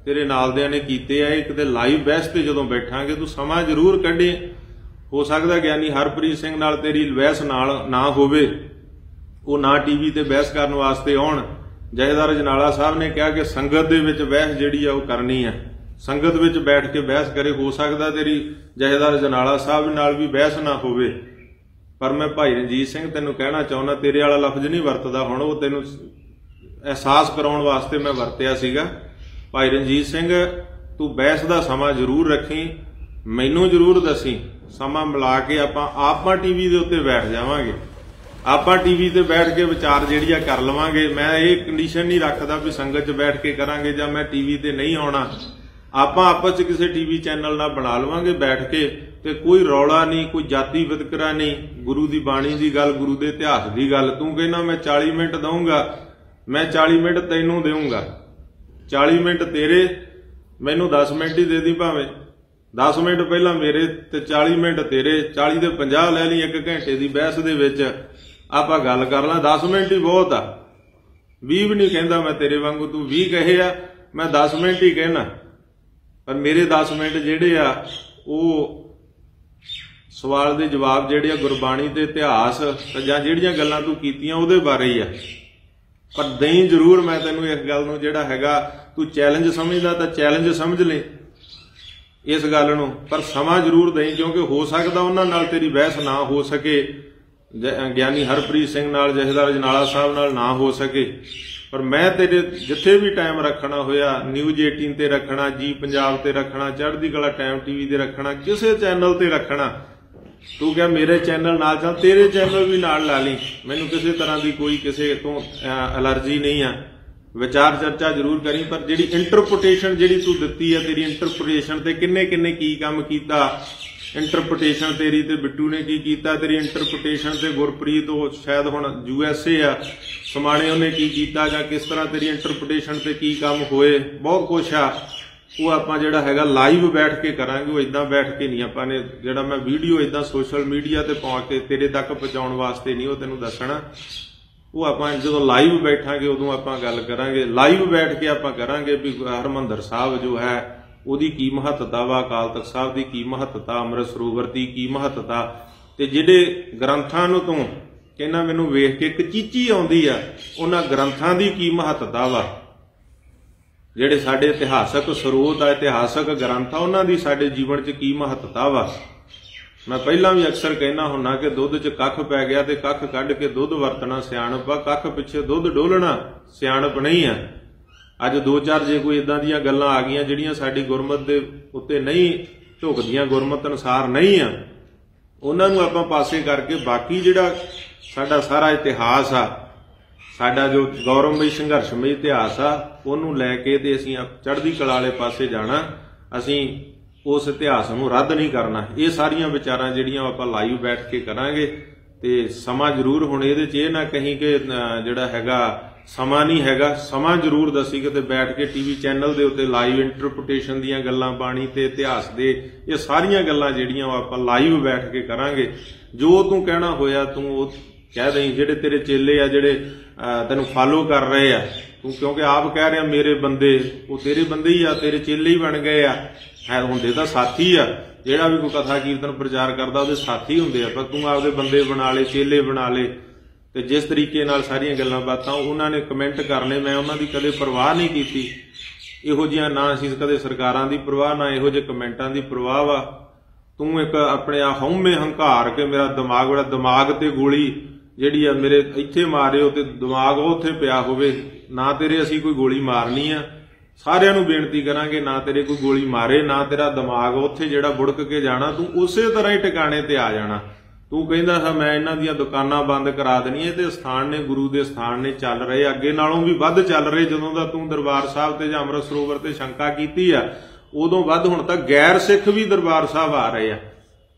ਤੇਰੇ ਨਾਲਦਿਆਂ ਨੇ ਕੀਤੇ ਆ ਇੱਕ ਕਿਤੇ ਲਾਈਵ ਬਹਿਸ ਤੇ ਜਦੋਂ ਬੈਠਾਂਗੇ, ਤੂੰ ਸਮਾਂ ਜ਼ਰੂਰ ਕੱਢੇ। ਹੋ ਸਕਦਾ ਗਿਆਨੀ ਹਰਪ੍ਰੀਤ ਸਿੰਘ ਨਾਲ ਤੇਰੀ ਬਹਿਸ ਨਾਲ ਨਾ ਹੋਵੇ। ਉਹ ਨਾ ਟੀਵੀ ਤੇ ਬਹਿਸ ਕਰਨ ਵਾਸਤੇ ਆਉਣ। ਜਹੇਦਾਰ ਜਨਾਲਾ ਸਾਹਿਬ ਨੇ ਕਿਹਾ ਕਿ ਸੰਗਤ ਦੇ ਵਿੱਚ ਬਹਿਸ ਜਿਹੜੀ ਆ, ਉਹ ਕਰਨੀ ਆ। ਸੰਗਤ ਵਿੱਚ ਬੈਠ ਕੇ ਬਹਿਸ ਕਰੇ, ਹੋ ਸਕਦਾ ਤੇਰੀ ਜਹੇਦਾਰ ਜਨਾਲਾ ਸਾਹਿਬ ਨਾਲ ਵੀ ਬਹਿਸ ਨਾ ਹੋਵੇ। ਪਰ ਮੈਂ ਭਾਈ ਰਣਜੀਤ ਸਿੰਘ ਤੈਨੂੰ ਕਹਿਣਾ ਚਾਹੁੰਦਾ, ਤੇਰੇ ਵਾਲਾ ਲਫ਼ਜ਼ ਨਹੀਂ ਵਰਤਦਾ ਹੁਣ, ਉਹ ਤੈਨੂੰ ਅਹਿਸਾਸ ਕਰਾਉਣ ਵਾਸਤੇ ਮੈਂ ਵਰਤਿਆ ਸੀਗਾ। ਭਾਈ ਰਣਜੀਤ ਸਿੰਘ, ਤੂੰ ਬਹਿਸ ਦਾ ਸਮਾਂ ਜ਼ਰੂਰ ਰੱਖੀ, ਮੈਨੂੰ ਜ਼ਰੂਰ ਦੱਸੀ। ਸਮਾਂ ਮਿਲਾ ਕੇ ਆਪਾਂ ਆਪਾਂ ਟੀਵੀ ਦੇ ਉੱਤੇ ਬੈਠ ਜਾਵਾਂਗੇ। ਆਪਾਂ ਟੀਵੀ ਤੇ ਬੈਠ ਕੇ ਵਿਚਾਰ ਜਿਹੜੀ ਆ ਕਰ ਲਵਾਂਗੇ। ਮੈਂ ਇਹ ਕੰਡੀਸ਼ਨ ਨਹੀਂ ਰੱਖਦਾ ਵੀ ਸੰਗਤ 'ਚ ਬੈਠ ਕੇ ਕਰਾਂਗੇ ਜਾਂ ਮੈਂ ਟੀਵੀ ਤੇ ਨਹੀਂ ਆਉਣਾ। ਆਪਾਂ ਆਪਸ 'ਚ ਕਿਸੇ ਟੀਵੀ ਚੈਨਲ ਨਾਲ ਬਣਾ ਲਵਾਂਗੇ ਬੈਠ ਕੇ ਤੇ ਕੋਈ ਰੌਲਾ ਨਹੀਂ, ਕੋਈ ਜਾਤੀ ਵਿਤਕਰਾ ਨਹੀਂ। ਗੁਰੂ ਦੀ ਬਾਣੀ ਦੀ ਗੱਲ, ਗੁਰੂ ਦੇ ਇਤਿਹਾਸ ਦੀ ਗੱਲ। ਤੂੰ ਕਹਿੰਦਾ ਮੈਂ 40 ਮਿੰਟ ਦਊਂਗਾ। ਮੈਂ 40 ਮਿੰਟ ਤੈਨੂੰ ਦੇਵਾਂਗਾ 40 ਮਿੰਟ ਤੇਰੇ, ਮੈਨੂੰ 10 ਮਿੰਟ ਹੀ ਦੇ ਦੀ ਭਾਵੇਂ। 10 ਮਿੰਟ ਪਹਿਲਾਂ ਮੇਰੇ ਤੇ 40 ਮਿੰਟ ਤੇਰੇ 40 ਦੇ 50 ਲੈ ਲਈ ਇੱਕ ਘੰਟੇ ਦੀ ਬਹਿਸ ਦੇ ਵਿੱਚ। ਆਪਾਂ ਗੱਲ ਕਰ ਲਾਂ 10 ਮਿੰਟ ਹੀ ਬਹੁਤ ਆ। 20 ਵੀ ਨਹੀਂ ਕਹਿੰਦਾ ਮੈਂ ਤੇਰੇ ਵਾਂਗੂ, ਤੂੰ 20 ਕਹੇ ਆ, ਮੈਂ 10 ਮਿੰਟ ਹੀ ਕਹਿਣਾ। ਪਰ ਮੇਰੇ 10 ਮਿੰਟ ਜਿਹੜੇ ਆ, ਉਹ ਸਵਾਲ ਦੇ ਜਵਾਬ ਜਿਹੜੇ ਆ ਗੁਰਬਾਣੀ ਤੇ ਇਤਿਹਾਸ ਜਾਂ ਜਿਹੜੀਆਂ ਗੱਲਾਂ ਤੂੰ ਕੀਤੀਆਂ ਉਹਦੇ ਬਾਰੇ ਹੀ ਆ। ਪਰ ਨਹੀਂ ਜ਼ਰੂਰ ਮੈਂ ਤੈਨੂੰ ਇਸ ਗੱਲ ਨੂੰ ਜਿਹੜਾ ਹੈਗਾ, ਤੂੰ ਚੈਲੰਜ ਸਮਝਦਾ ਤਾਂ ਚੈਲੰਜ ਸਮਝ ਲੈ। ਇਸ ਗੱਲ ਨੂੰ, ਪਰ ਸਮਾਂ ਜ਼ਰੂਰ ਦੇਈ, ਕਿਉਂਕਿ ਹੋ ਸਕਦਾ ਉਹਨਾਂ ਨਾਲ ਤੇਰੀ ਬਹਿਸ ਨਾ ਹੋ ਸਕੇ। ਗਿਆਨੀ ਹਰਪ੍ਰੀਤ ਸਿੰਘ ਨਾਲ, ਜਹੇਦਾਰ ਜਨਾਲਾ ਸਾਹਿਬ ਨਾਲ ਨਾ ਹੋ ਸਕੇ। ਪਰ ਮੈਂ ਤੇਰੇ ਜਿੱਥੇ ਵੀ ਟਾਈਮ ਰੱਖਣਾ ਹੋਇਆ ਨਿਊਜ਼ 18 ਤੇ ਰੱਖਣਾ ਜੀ ਪੰਜਾਬ ਤੇ ਰੱਖਣਾ, ਚੜ੍ਹਦੀ ਕਲਾ ਟਾਈਮ ਟੀਵੀ ਤੇ ਰੱਖਣਾ, ਕਿਸੇ ਚੈਨਲ ਤੇ ਰੱਖਣਾ ਤੂੰ ਕਿਹਾ ਮੇਰੇ ਚੈਨਲ ਨਾਲ ਚੱਲ, ਤੇਰੇ ਚੈਨਲ ਵੀ ਨਾਲ ਲਾ ਲਈ। ਮੈਨੂੰ ਕਿਸੇ ਤਰ੍ਹਾਂ ਦੀ ਕੋਈ ਕਿਸੇ ਤੋਂ ਅਲਰਜੀ ਨਹੀਂ ਆ। ਵਿਚਾਰ ਚਰਚਾ ਜ਼ਰੂਰ ਕਰੀ, ਪਰ ਜਿਹੜੀ ਇੰਟਰਪ੍ਰੀਟੇਸ਼ਨ ਜਿਹੜੀ ਤੂੰ ਦਿੱਤੀ ਹੈ ਤੇਰੀ ਇੰਟਰਪ੍ਰੀਟੇਸ਼ਨ ਤੇ ਕਿੰਨੇ ਕਿੰਨੇ ਕੀ ਕੰਮ ਕੀਤਾ? ਇੰਟਰਪ੍ਰੀਟੇਸ਼ਨ ਤੇਰੀ ਤੇ ਬਿੱਟੂ ਨੇ ਕੀ ਕੀਤਾ? ਤੇਰੀ ਇੰਟਰਪ੍ਰੀਟੇਸ਼ਨ ਤੇ ਗੁਰਪ੍ਰੀਤ, ਉਹ ਸ਼ਾਇਦ ਹੁਣ ਯੂ ਐਸ ਏ ਆ। ਸਮਾਣੇ ਉਹਨੇ ਕੀ ਕੀਤਾ ਜਾਂ ਕਿਸ ਤਰ੍ਹਾਂ ਤੇਰੀ ਇੰਟਰਪ੍ਰੀਟੇਸ਼ਨ ਤੇ ਕੀ ਕੰਮ ਹੋਏ? ਬਹੁਤ ਕੁਛ ਆ। ਉਹ ਆਪਾਂ ਜਿਹੜਾ ਹੈਗਾ ਲਾਈਵ ਬੈਠ ਕੇ ਕਰਾਂਗੇ, ਉਹ ਇਦਾਂ ਬੈਠ ਕੇ ਨਹੀਂ, ਆਪਾਂ ਨੇ ਜਿਹੜਾ ਮੈਂ ਵੀਡੀਓ ਇਦਾਂ ਸੋਸ਼ਲ ਮੀਡੀਆ ਤੇ ਪਾ ਕੇ ਤੇਰੇ ਤੱਕ ਪਹੁੰਚਾਉਣ ਵਾਸਤੇ ਨਹੀਂ, ਉਹ ਤੈਨੂੰ ਦੱਸਣਾ। ਉਹ ਆਪਾਂ ਜਦੋਂ ਲਾਈਵ ਬੈਠਾਂਗੇ, ਉਦੋਂ ਆਪਾਂ ਗੱਲ ਕਰਾਂਗੇ। ਲਾਈਵ ਬੈਠ ਕੇ ਆਪਾਂ ਕਰਾਂਗੇ ਵੀ ਹਰਮੰਦਰ ਸਾਹਿਬ ਜੋ ਹੈ, ਉਹਦੀ ਕੀ ਮਹੱਤਤਾ ਵਾ, ਅਕਾਲ ਤਖਤ ਸਾਹਿਬ ਦੀ ਕੀ ਮਹੱਤਤਾ, ਅੰਮ੍ਰਿਤ ਸਰੋਵਰ ਦੀ ਕੀ ਮਹੱਤਤਾ। ਤੇ ਜਿਹੜੇ ਗ੍ਰੰਥਾਂ ਨੂੰ ਤੋਂ ਕਹਿੰਦਾ, ਮੈਨੂੰ ਵੇਖ ਕੇ ਇੱਕ ਚੀਚੀ ਆਉਂਦੀ ਆ, ਉਹਨਾਂ ਗ੍ਰੰਥਾਂ ਦੀ ਕੀ ਮਹੱਤਤਾ ਵਾ। ਜਿਹੜੇ ਸਾਡੇ ਇਤਿਹਾਸਕ ਸਰੋਤ ਆ, ਇਤਿਹਾਸਕ ਗ੍ਰੰਥ ਆ ਉਹਨਾਂ ਦੀ ਸਾਡੇ ਜੀਵਨ 'ਚ ਕੀ ਮਹੱਤਤਾ ਵਾ? ਮੈਂ ਪਹਿਲਾਂ ਵੀ ਅਕਸਰ ਕਹਿਣਾ ਹੁੰਨਾ ਕਿ ਦੁੱਧ 'ਚ ਕੱਖ ਪੈ ਗਿਆ ਤੇ ਕੱਖ ਕੱਢ ਕੇ ਦੁੱਧ ਵਰਤਣਾ ਸਿਆਣਪ ਆ, ਕੱਖ ਪਿੱਛੇ ਦੁੱਧ ਡੋਲਣਾ ਸਿਆਣਪ ਨਹੀਂ ਆ। ਅੱਜ ਦੋ ਚਾਰ ਜੇ ਕੋਈ ਇਦਾਂ ਦੀਆਂ ਗੱਲਾਂ ਆ ਗਈਆਂ ਜਿਹੜੀਆਂ ਸਾਡੀ ਗੁਰਮਤ ਦੇ ਉੱਤੇ ਨਹੀਂ ਝੁਕਦੀਆਂ, ਗੁਰਮਤ ਅਨੁਸਾਰ ਨਹੀਂ ਆ। ਉਹਨਾਂ ਨੂੰ ਆਪਾਂ ਪਾਸੇ ਕਰਕੇ ਬਾਕੀ ਜਿਹੜਾ ਸਾਡਾ ਸਾਰਾ ਇਤਿਹਾਸ ਆ ਸਾਡਾ ਜੋ ਗੌਰਵਮਈ ਸੰਘਰਸ਼ਮਈ ਇਤਿਹਾਸ ਆ, ਉਹਨੂੰ ਲੈ ਕੇ ਤੇ ਅਸੀਂ ਚੜ੍ਹਦੀ ਕਲਾ ਵਾਲੇ ਪਾਸੇ ਜਾਣਾ, ਅਸੀਂ ਉਸ ਇਤਿਹਾਸ ਨੂੰ ਰੱਦ ਨਹੀਂ ਕਰਨਾ। ਇਹ ਸਾਰੀਆਂ ਵਿਚਾਰਾਂ ਜਿਹੜੀਆਂ ਆਪਾਂ ਲਾਈਵ ਬੈਠ ਕੇ ਕਰਾਂਗੇ ਤੇ ਸਮਾਂ ਜ਼ਰੂਰ ਹੁਣ ਇਹਦੇ 'ਚ ਇਹ ਨਾ ਕਹੀਂ ਕਿ ਜਿਹੜਾ ਹੈਗਾ, ਸਮਾਂ ਨਹੀਂ ਹੈਗਾ, ਸਮਾਂ ਜ਼ਰੂਰ ਦੱਸੀ ਕਿਤੇ ਬੈਠ ਕੇ ਟੀਵੀ ਚੈਨਲ ਦੇ ਉੱਤੇ ਲਾਈਵ ਇੰਟਰਪ੍ਰੀਟੇਸ਼ਨ ਦੀਆਂ ਗੱਲਾਂ, ਬਾਣੀ ਤੇ ਇਤਿਹਾਸ ਦੇ, ਇਹ ਸਾਰੀਆਂ ਗੱਲਾਂ ਜਿਹੜੀਆਂ ਉਹ ਆਪਾਂ ਲਾਈਵ ਬੈਠ ਕੇ ਕਰਾਂਗੇ। ਜੋ ਤੂੰ ਕਹਿਣਾ ਹੋਇਆ ਤੂੰ ਉਹ ਕਹਿ ਦੇਈ, ਜਿਹੜੇ ਤੇਰੇ ਚੇਲੇ ਆ, ਜਿਹੜੇ ਤੈਨੂੰ ਫਾਲੋ ਕਰ ਰਹੇ ਆ। ਤੂੰ ਕਿਉਂਕਿ ਆਪ ਕਹਿ ਰਿਹਾ, ਮੇਰੇ ਬੰਦੇ, ਉਹ ਤੇਰੇ ਬੰਦੇ ਹੀ ਆ, ਤੇਰੇ ਚੇਲੇ ਹੀ ਬਣ ਗਏ ਆ। ਹੈ, ਹੁੰਦੇ ਤਾਂ ਸਾਥੀ ਆ। ਜਿਹੜਾ ਵੀ ਕੋਈ ਕਥਾ ਕੀਰਤਨ ਪ੍ਰਚਾਰ ਕਰਦਾ, ਉਹਦੇ ਸਾਥੀ ਹੁੰਦੇ ਆ। ਪਰ ਤੂੰ ਆਪਦੇ ਬੰਦੇ ਬਣਾ ਲੇ ਚੇਲੇ ਬਣਾ ਲੇ ਤੇ ਜਿਸ ਤਰੀਕੇ ਨਾਲ ਸਾਰੀਆਂ ਗੱਲਾਂ ਬਾਤਾਂ, ਉਹਨਾਂ ਨੇ ਕਮੈਂਟ ਕਰਨੇ ਮੈਂ ਉਹਨਾਂ ਦੀ ਕਦੇ ਪਰਵਾਹ ਨਹੀਂ ਕੀਤੀ। ਇਹੋ ਜਿਹੀਆਂ ਨਾ ਅਸੀਂ ਕਦੇ ਸਰਕਾਰਾਂ ਦੀ ਪਰਵਾਹ, ਨਾ ਇਹੋ ਜਿਹੇ ਕਮੈਂਟਾਂ ਦੀ ਪਰਵਾਹ ਵਾ। ਤੂੰ ਇੱਕ ਆਪਣੇ ਆ ਹਉਮੇ ਹੰਕਾਰ ਕੇ ਮੇਰਾ ਦਿਮਾਗ ਬੜਾ ਦਿਮਾਗ ਤੇ ਗੋਲੀ ਜਿਹੜੀ ਆ ਮੇਰੇ ਇੱਥੇ ਮਾਰਿਓ ਤੇ ਦਿਮਾਗ ਉੱਥੇ ਪਿਆ ਹੋਵੇ, ਨਾ ਤੇਰੇ ਅਸੀਂ ਕੋਈ ਗੋਲੀ ਮਾਰਨੀ ਆ। ਸਾਰਿਆਂ ਨੂੰ ਬੇਨਤੀ ਕਰਾਂਗੇ, ਨਾ ਤੇਰੇ ਕੋਈ ਗੋਲੀ ਮਾਰੇ, ਨਾ ਤੇਰਾ ਦਿਮਾਗ ਉੱਥੇ ਜਿਹੜਾ ਬੁੜਕ ਕੇ ਜਾਣਾ, ਤੂੰ ਉਸੇ ਤਰ੍ਹਾਂ ਹੀ ਟਿਕਾਣੇ ਤੇ ਆ ਜਾਣਾ। ਤੂੰ ਕਹਿੰਦਾ, ਹਾਂ, ਮੈਂ ਇਹਨਾਂ ਦੀਆਂ ਦੁਕਾਨਾਂ ਬੰਦ ਕਰਾ ਦੇਣੀਆਂ ਤੇ ਸਥਾਨ ਨੇ, ਗੁਰੂ ਦੇ ਸਥਾਨ ਨੇ, ਚੱਲ ਰਹੇ ਅੱਗੇ ਨਾਲੋਂ ਵੀ ਵੱਧ ਚੱਲ ਰਹੇ, ਜਦੋਂ ਦਾ ਤੂੰ ਦਰਬਾਰ ਸਾਹਿਬ ਤੇ ਜਾਂ ਅੰਮ੍ਰਿਤ ਸਰੋਵਰ ਤੇ ਸ਼ੰਕਾ ਕੀਤੀ ਆ, ਉਦੋਂ ਵੱਧ ਹੁਣ ਤਾਂ ਗੈਰ ਸਿੱਖ ਵੀ ਦਰਬਾਰ ਸਾਹਿਬ ਆ ਰਹੇ ਆ।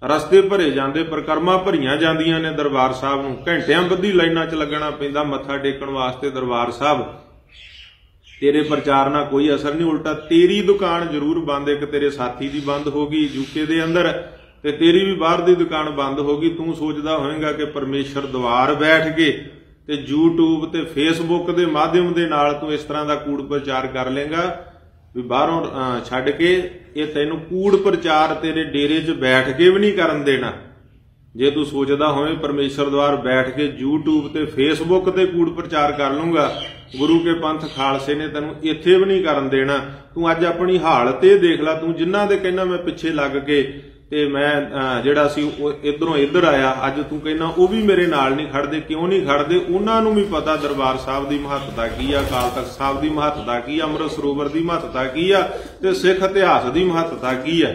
ਰਸਤੇ ਭਰੇ ਜਾਂਦੇ, ਪ੍ਰਕਰਮਾਂ ਭਰੀਆਂ ਜਾਂਦੀਆਂ ਨੇ ਦਰਬਾਰ ਸਾਹਿਬ ਨੂੰ। ਘੰਟਿਆਂ ਬੱਧੀ ਲਾਈਨਾਂ 'ਚ ਲੱਗਣਾ ਪੈਂਦਾ, ਮੱਥਾ ਟੇਕਣ ਵਾਸਤੇ ਦਰਬਾਰ ਸਾਹਿਬ। ਤੇਰੇ ਪ੍ਰਚਾਰ ਨਾਲ ਕੋਈ ਅਸਰ ਨਹੀਂ, ਉਲਟਾ ਤੇਰੀ ਦੁਕਾਨ ਜ਼ਰੂਰ ਬੰਦ, ਇੱਕ ਤੇਰੇ ਸਾਥੀ ਦੀ ਬੰਦ ਹੋ ਗਈ ਯੂਕੇ ਦੇ ਅੰਦਰ, ਤੇ ਤੇਰੀ ਵੀ ਬਾਹਰ ਦੀ ਦੁਕਾਨ ਬੰਦ ਹੋ ਗਈ। ਤੂੰ ਸੋਚਦਾ ਹੋਵੇਂਗਾ ਕਿ ਪਰਮੇਸ਼ਰ ਦਵਾਰ ਬੈਠ ਕੇ ਤੇ YouTube ਤੇ Facebook ਦੇ ਮਾਧਿਅਮ ਦੇ ਨਾਲ ਤੂੰ ਇਸ ਤਰ੍ਹਾਂ ਦਾ ਕੂੜ ਪ੍ਰਚਾਰ ਕਰ ਲੇਗਾ ਵੀ ਬਾਹਰੋਂ ਛੱਡ ਕੇ ਇਹ ਤੈਨੂੰ ਕੂੜ ਪ੍ਰਚਾਰ ਤੇਰੇ ਡੇਰੇ 'ਚ ਬੈਠ ਕੇ ਵੀ ਨਹੀਂ ਕਰਨ ਦੇਣਾ। ਜੇ ਤੂੰ ਸੋਚਦਾ ਹੋਵੇਂ ਪਰਮੇਸ਼ਰ ਦਵਾਰ ਬੈਠ ਕੇ YouTube ਤੇ Facebook ਤੇ ਕੂੜ ਪ੍ਰਚਾਰ ਕਰ ਲੂੰਗਾ ਗੁਰੂ ਕੇ ਪੰਥ ਖਾਲਸੇ ਨੇ ਤੈਨੂੰ ਇੱਥੇ ਵੀ ਨਹੀਂ ਕਰਨ ਦੇਣਾ। ਤੂੰ ਅੱਜ ਆਪਣੀ ਹਾਲਤ ਇਹ ਦੇਖ ਲੈ, ਤੂੰ ਜਿਨ੍ਹਾਂ ਦੇ ਕਹਿੰਦਾ ਮੈਂ ਪਿੱਛੇ ਲੱਗ ਕੇ ਤੇ ਮੈਂ ਜਿਹੜਾ ਸੀ ਉਹ ਇਧਰੋਂ ਇੱਧਰ ਆਇਆ, ਅੱਜ ਤੂੰ ਕਹਿੰਦਾ, ਉਹ ਵੀ ਮੇਰੇ ਨਾਲ ਨਹੀਂ ਖੜਦੇ, ਕਿਉਂ ਨਹੀਂ ਖੜਦੇ? ਉਹਨਾਂ ਨੂੰ ਵੀ ਪਤਾ ਦਰਬਾਰ ਸਾਹਿਬ ਦੀ ਮਹੱਤਤਾ ਕੀ ਆ, ਅਕਾਲ ਤਖਤ ਸਾਹਿਬ ਦੀ ਮਹੱਤਤਾ ਕੀ ਆ, ਅੰਮ੍ਰਿਤ ਸਰੋਵਰ ਦੀ ਮਹੱਤਤਾ ਕੀ ਆ, ਤੇ ਸਿੱਖ ਇਤਿਹਾਸ ਦੀ ਮਹੱਤਤਾ ਕੀ ਆ?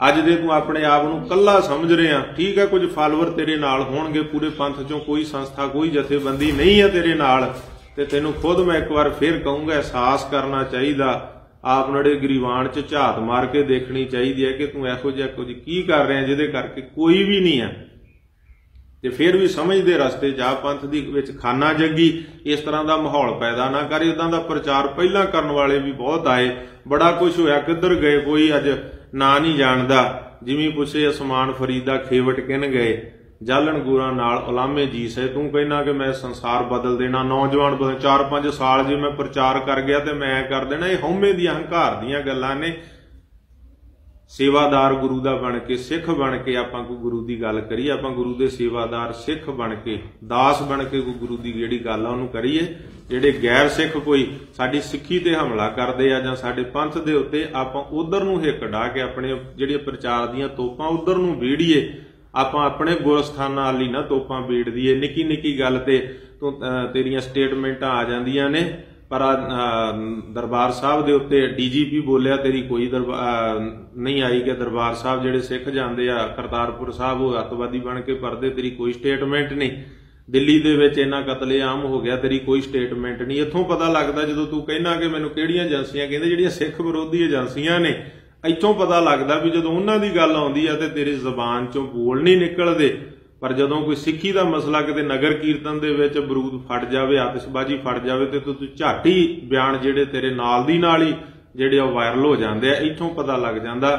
ਅੱਜ ਦੇ ਤੂੰ ਆਪਣੇ ਆਪ ਨੂੰ ਕੱਲਾ ਸਮਝ ਰਿਹਾ, ਠੀਕ ਹੈ ਕੁਝ ਫਾਲੋਅਰ ਤੇਰੇ ਨਾਲ ਹੋਣਗੇ, ਪੂਰੇ ਪੰਥ ਚੋਂ ਕੋਈ ਸੰਸਥਾ, ਕੋਈ ਜਥੇਬੰਦੀ ਨਹੀਂ ਹੈ ਤੇਰੇ ਨਾਲ, ਤੇ ਤੈਨੂੰ ਖੁਦ ਮੈਂ ਇੱਕ ਵਾਰ ਫੇਰ ਕਹੂੰਗਾ, ਅਹਿਸਾਸ ਕਰਨਾ ਚਾਹੀਦਾ। ਆਪ ਨੜੇ ਗਰੀਵਾਨ ਚ ਝਾਤ ਮਾਰ ਕੇ ਦੇਖਣੀ ਚਾਹੀਦੀ ਹੈ ਕਿ ਤੂੰ ਇਹੋ ਜਿਹਾ ਕੁਝ ਕੀ ਕਰ ਰਿਹਾ ਜਿਹਦੇ ਕਰਕੇ ਕੋਈ ਵੀ ਨਹੀਂ ਹੈ। ਤੇ ਫਿਰ ਵੀ ਸਮਝਦੇ ਰਸਤੇ ਜਾ ਪੰਥ ਦੀ ਵਿੱਚ ਖਾਨਾ ਜੰਗੀ, ਇਸ ਤਰ੍ਹਾਂ ਦਾ ਮਾਹੌਲ ਪੈਦਾ ਨਾ ਕਰੇ। ਉਦਾਂ ਦਾ ਪ੍ਰਚਾਰ ਪਹਿਲਾਂ ਕਰਨ ਵਾਲੇ ਵੀ ਬਹੁਤ ਆਏ। ਬੜਾ ਕੁਝ ਹੋਇਆ, ਕਿੱਧਰ ਗਏ? ਕੋਈ ਅੱਜ ਨਾਂ ਨਹੀਂ ਜਾਣਦਾ। ਜਿਵੇਂ ਪੁੱਛੇ ਅਸਮਾਨ ਫਰੀਦਾ ਖੇਵਟ ਕਿਨ ਗਏ? ਜਾਲਣ ਗੂਰਾ ਨਾਲ ਉਲਾਮੇ ਜੀ ਸੇ, ਤੂੰ ਕਹਿਣਾ ਕਿ ਮੈਂ ਸੰਸਾਰ ਬਦਲ ਦੇਣਾ, ਨੌਜਵਾਨ ਬਦਲ 4-5 ਸਾਲ ਜੇ ਮੈਂ ਪ੍ਰਚਾਰ ਕਰ ਗਿਆ ਤੇ ਮੈਂ ਕਰ ਦੇਣਾ, ਇਹ ਹਉਮੈ ਦੀਆਂ ਹੰਕਾਰ ਦੀਆਂ ਗੱਲਾਂ ਨੇ। ਸੇਵਾਦਾਰ ਗੁਰੂ ਦਾ ਬਣ ਕੇ, ਸਿੱਖ ਬਣ ਕੇ ਆਪਾਂ ਕੋਈ ਗੁਰੂ ਦੀ ਗੱਲ ਕਰੀਏ, ਆਪਾਂ ਗੁਰੂ ਦੇ ਸੇਵਾਦਾਰ ਸਿੱਖ ਬਣ ਕੇ, ਦਾਸ ਬਣ ਕੇ ਕੋਈ ਗੁਰੂ ਦੀ ਜਿਹੜੀ ਗੱਲ ਆ ਉਹਨੂੰ ਕਰੀਏ, ਜਿਹੜੇ ਗੈਰ ਸਿੱਖ ਕੋਈ ਸਾਡੀ ਸਿੱਖੀ ਤੇ ਹਮਲਾ ਕਰਦੇ ਆ ਜਾਂ ਸਾਡੇ ਪੰਥ ਦੇ ਉੱਤੇ ਆਪਾਂ ਉਧਰ ਨੂੰ ਹਿੱਕ ਢਾ ਕੇ ਆਪਣੇ ਜਿਹੜੀਆਂ ਪ੍ਰਚਾਰ ਦੀਆਂ ਤੋਪਾਂ ਉਧਰ ਨੂੰ ਵੀੜੀਏ ਆਪਾਂ ਆਪਣੇ ਗੁਰਸਥਾਨਾਂ ਵਾਲੀ ਨਾ ਤੋਪਾਂ ਬੀੜ ਦਈਏ ਨਿੱਕੀ ਨਿੱਕੀ ਗੱਲ ਤੇ ਤੇਰੀਆਂ ਸਟੇਟਮੈਂਟਾਂ ਆ ਜਾਂਦੀਆਂ ਨੇ। ਪਰ ਦਰਬਾਰ ਸਾਹਿਬ ਦੇ ਉੱਤੇ ਡੀਜੀਪੀ ਬੋਲਿਆ ਤੇਰੀ ਕੋਈ ਨਹੀਂ ਆਈ ਕਿ ਦਰਬਾਰ ਸਾਹਿਬ ਜਿਹੜੇ ਸਿੱਖ ਜਾਂਦੇ ਆ, ਕਰਤਾਰਪੁਰ ਸਾਹਿਬ, ਉਹ ਅੱਤਵਾਦੀ ਬਣ ਕੇ ਪਰਦੇ, ਤੇਰੀ ਕੋਈ ਸਟੇਟਮੈਂਟ ਨਹੀਂ। ਦਿੱਲੀ ਦੇ ਵਿੱਚ ਇੰਨਾ ਕਤਲੇਆਮ ਹੋ ਗਿਆ, ਤੇਰੀ ਕੋਈ ਸਟੇਟਮੈਂਟ ਨਹੀਂ। ਇੱਥੋਂ ਪਤਾ ਲੱਗਦਾ ਜਦੋਂ ਤੂੰ ਕਹਿਣਾ ਕਿ ਮੈਨੂੰ ਕਿਹੜੀਆਂ ਏਜੰਸੀਆਂ, ਕਹਿੰਦੇ ਜਿਹੜੀਆਂ ਸਿੱਖ ਵਿਰੋਧੀ ਏਜੰਸੀਆਂ ਨੇ ਇੱਥੋਂ ਪਤਾ ਲੱਗਦਾ ਵੀ ਜਦੋਂ ਉਹਨਾਂ ਦੀ ਗੱਲ ਆਉਂਦੀ ਆ ਤੇ ਤੇਰੀ ਜ਼ਬਾਨ ਚੋਂ ਬੋਲ ਨਹੀਂ ਨਿਕਲਦੇ, ਪਰ ਜਦੋਂ ਕੋਈ ਸਿੱਖੀ ਦਾ ਮਸਲਾ ਕਿਤੇ ਨਗਰ ਕੀਰਤਨ ਦੇ ਵਿੱਚ ਬਰੂਦ ਫਟ ਜਾਵੇ, ਆਤਿਸ਼ਬਾਜ਼ੀ ਫਟ ਜਾਵੇ ਤੇ ਤੂੰ ਝਾਟੀ ਬਿਆਨ ਜਿਹੜੇ ਤੇਰੇ ਨਾਲ ਦੀ ਨਾਲ ਹੀ ਜਿਹੜੇ ਉਹ ਵਾਇਰਲ ਹੋ ਜਾਂਦੇ ਆ, ਇੱਥੋਂ ਪਤਾ ਲੱਗ ਜਾਂਦਾ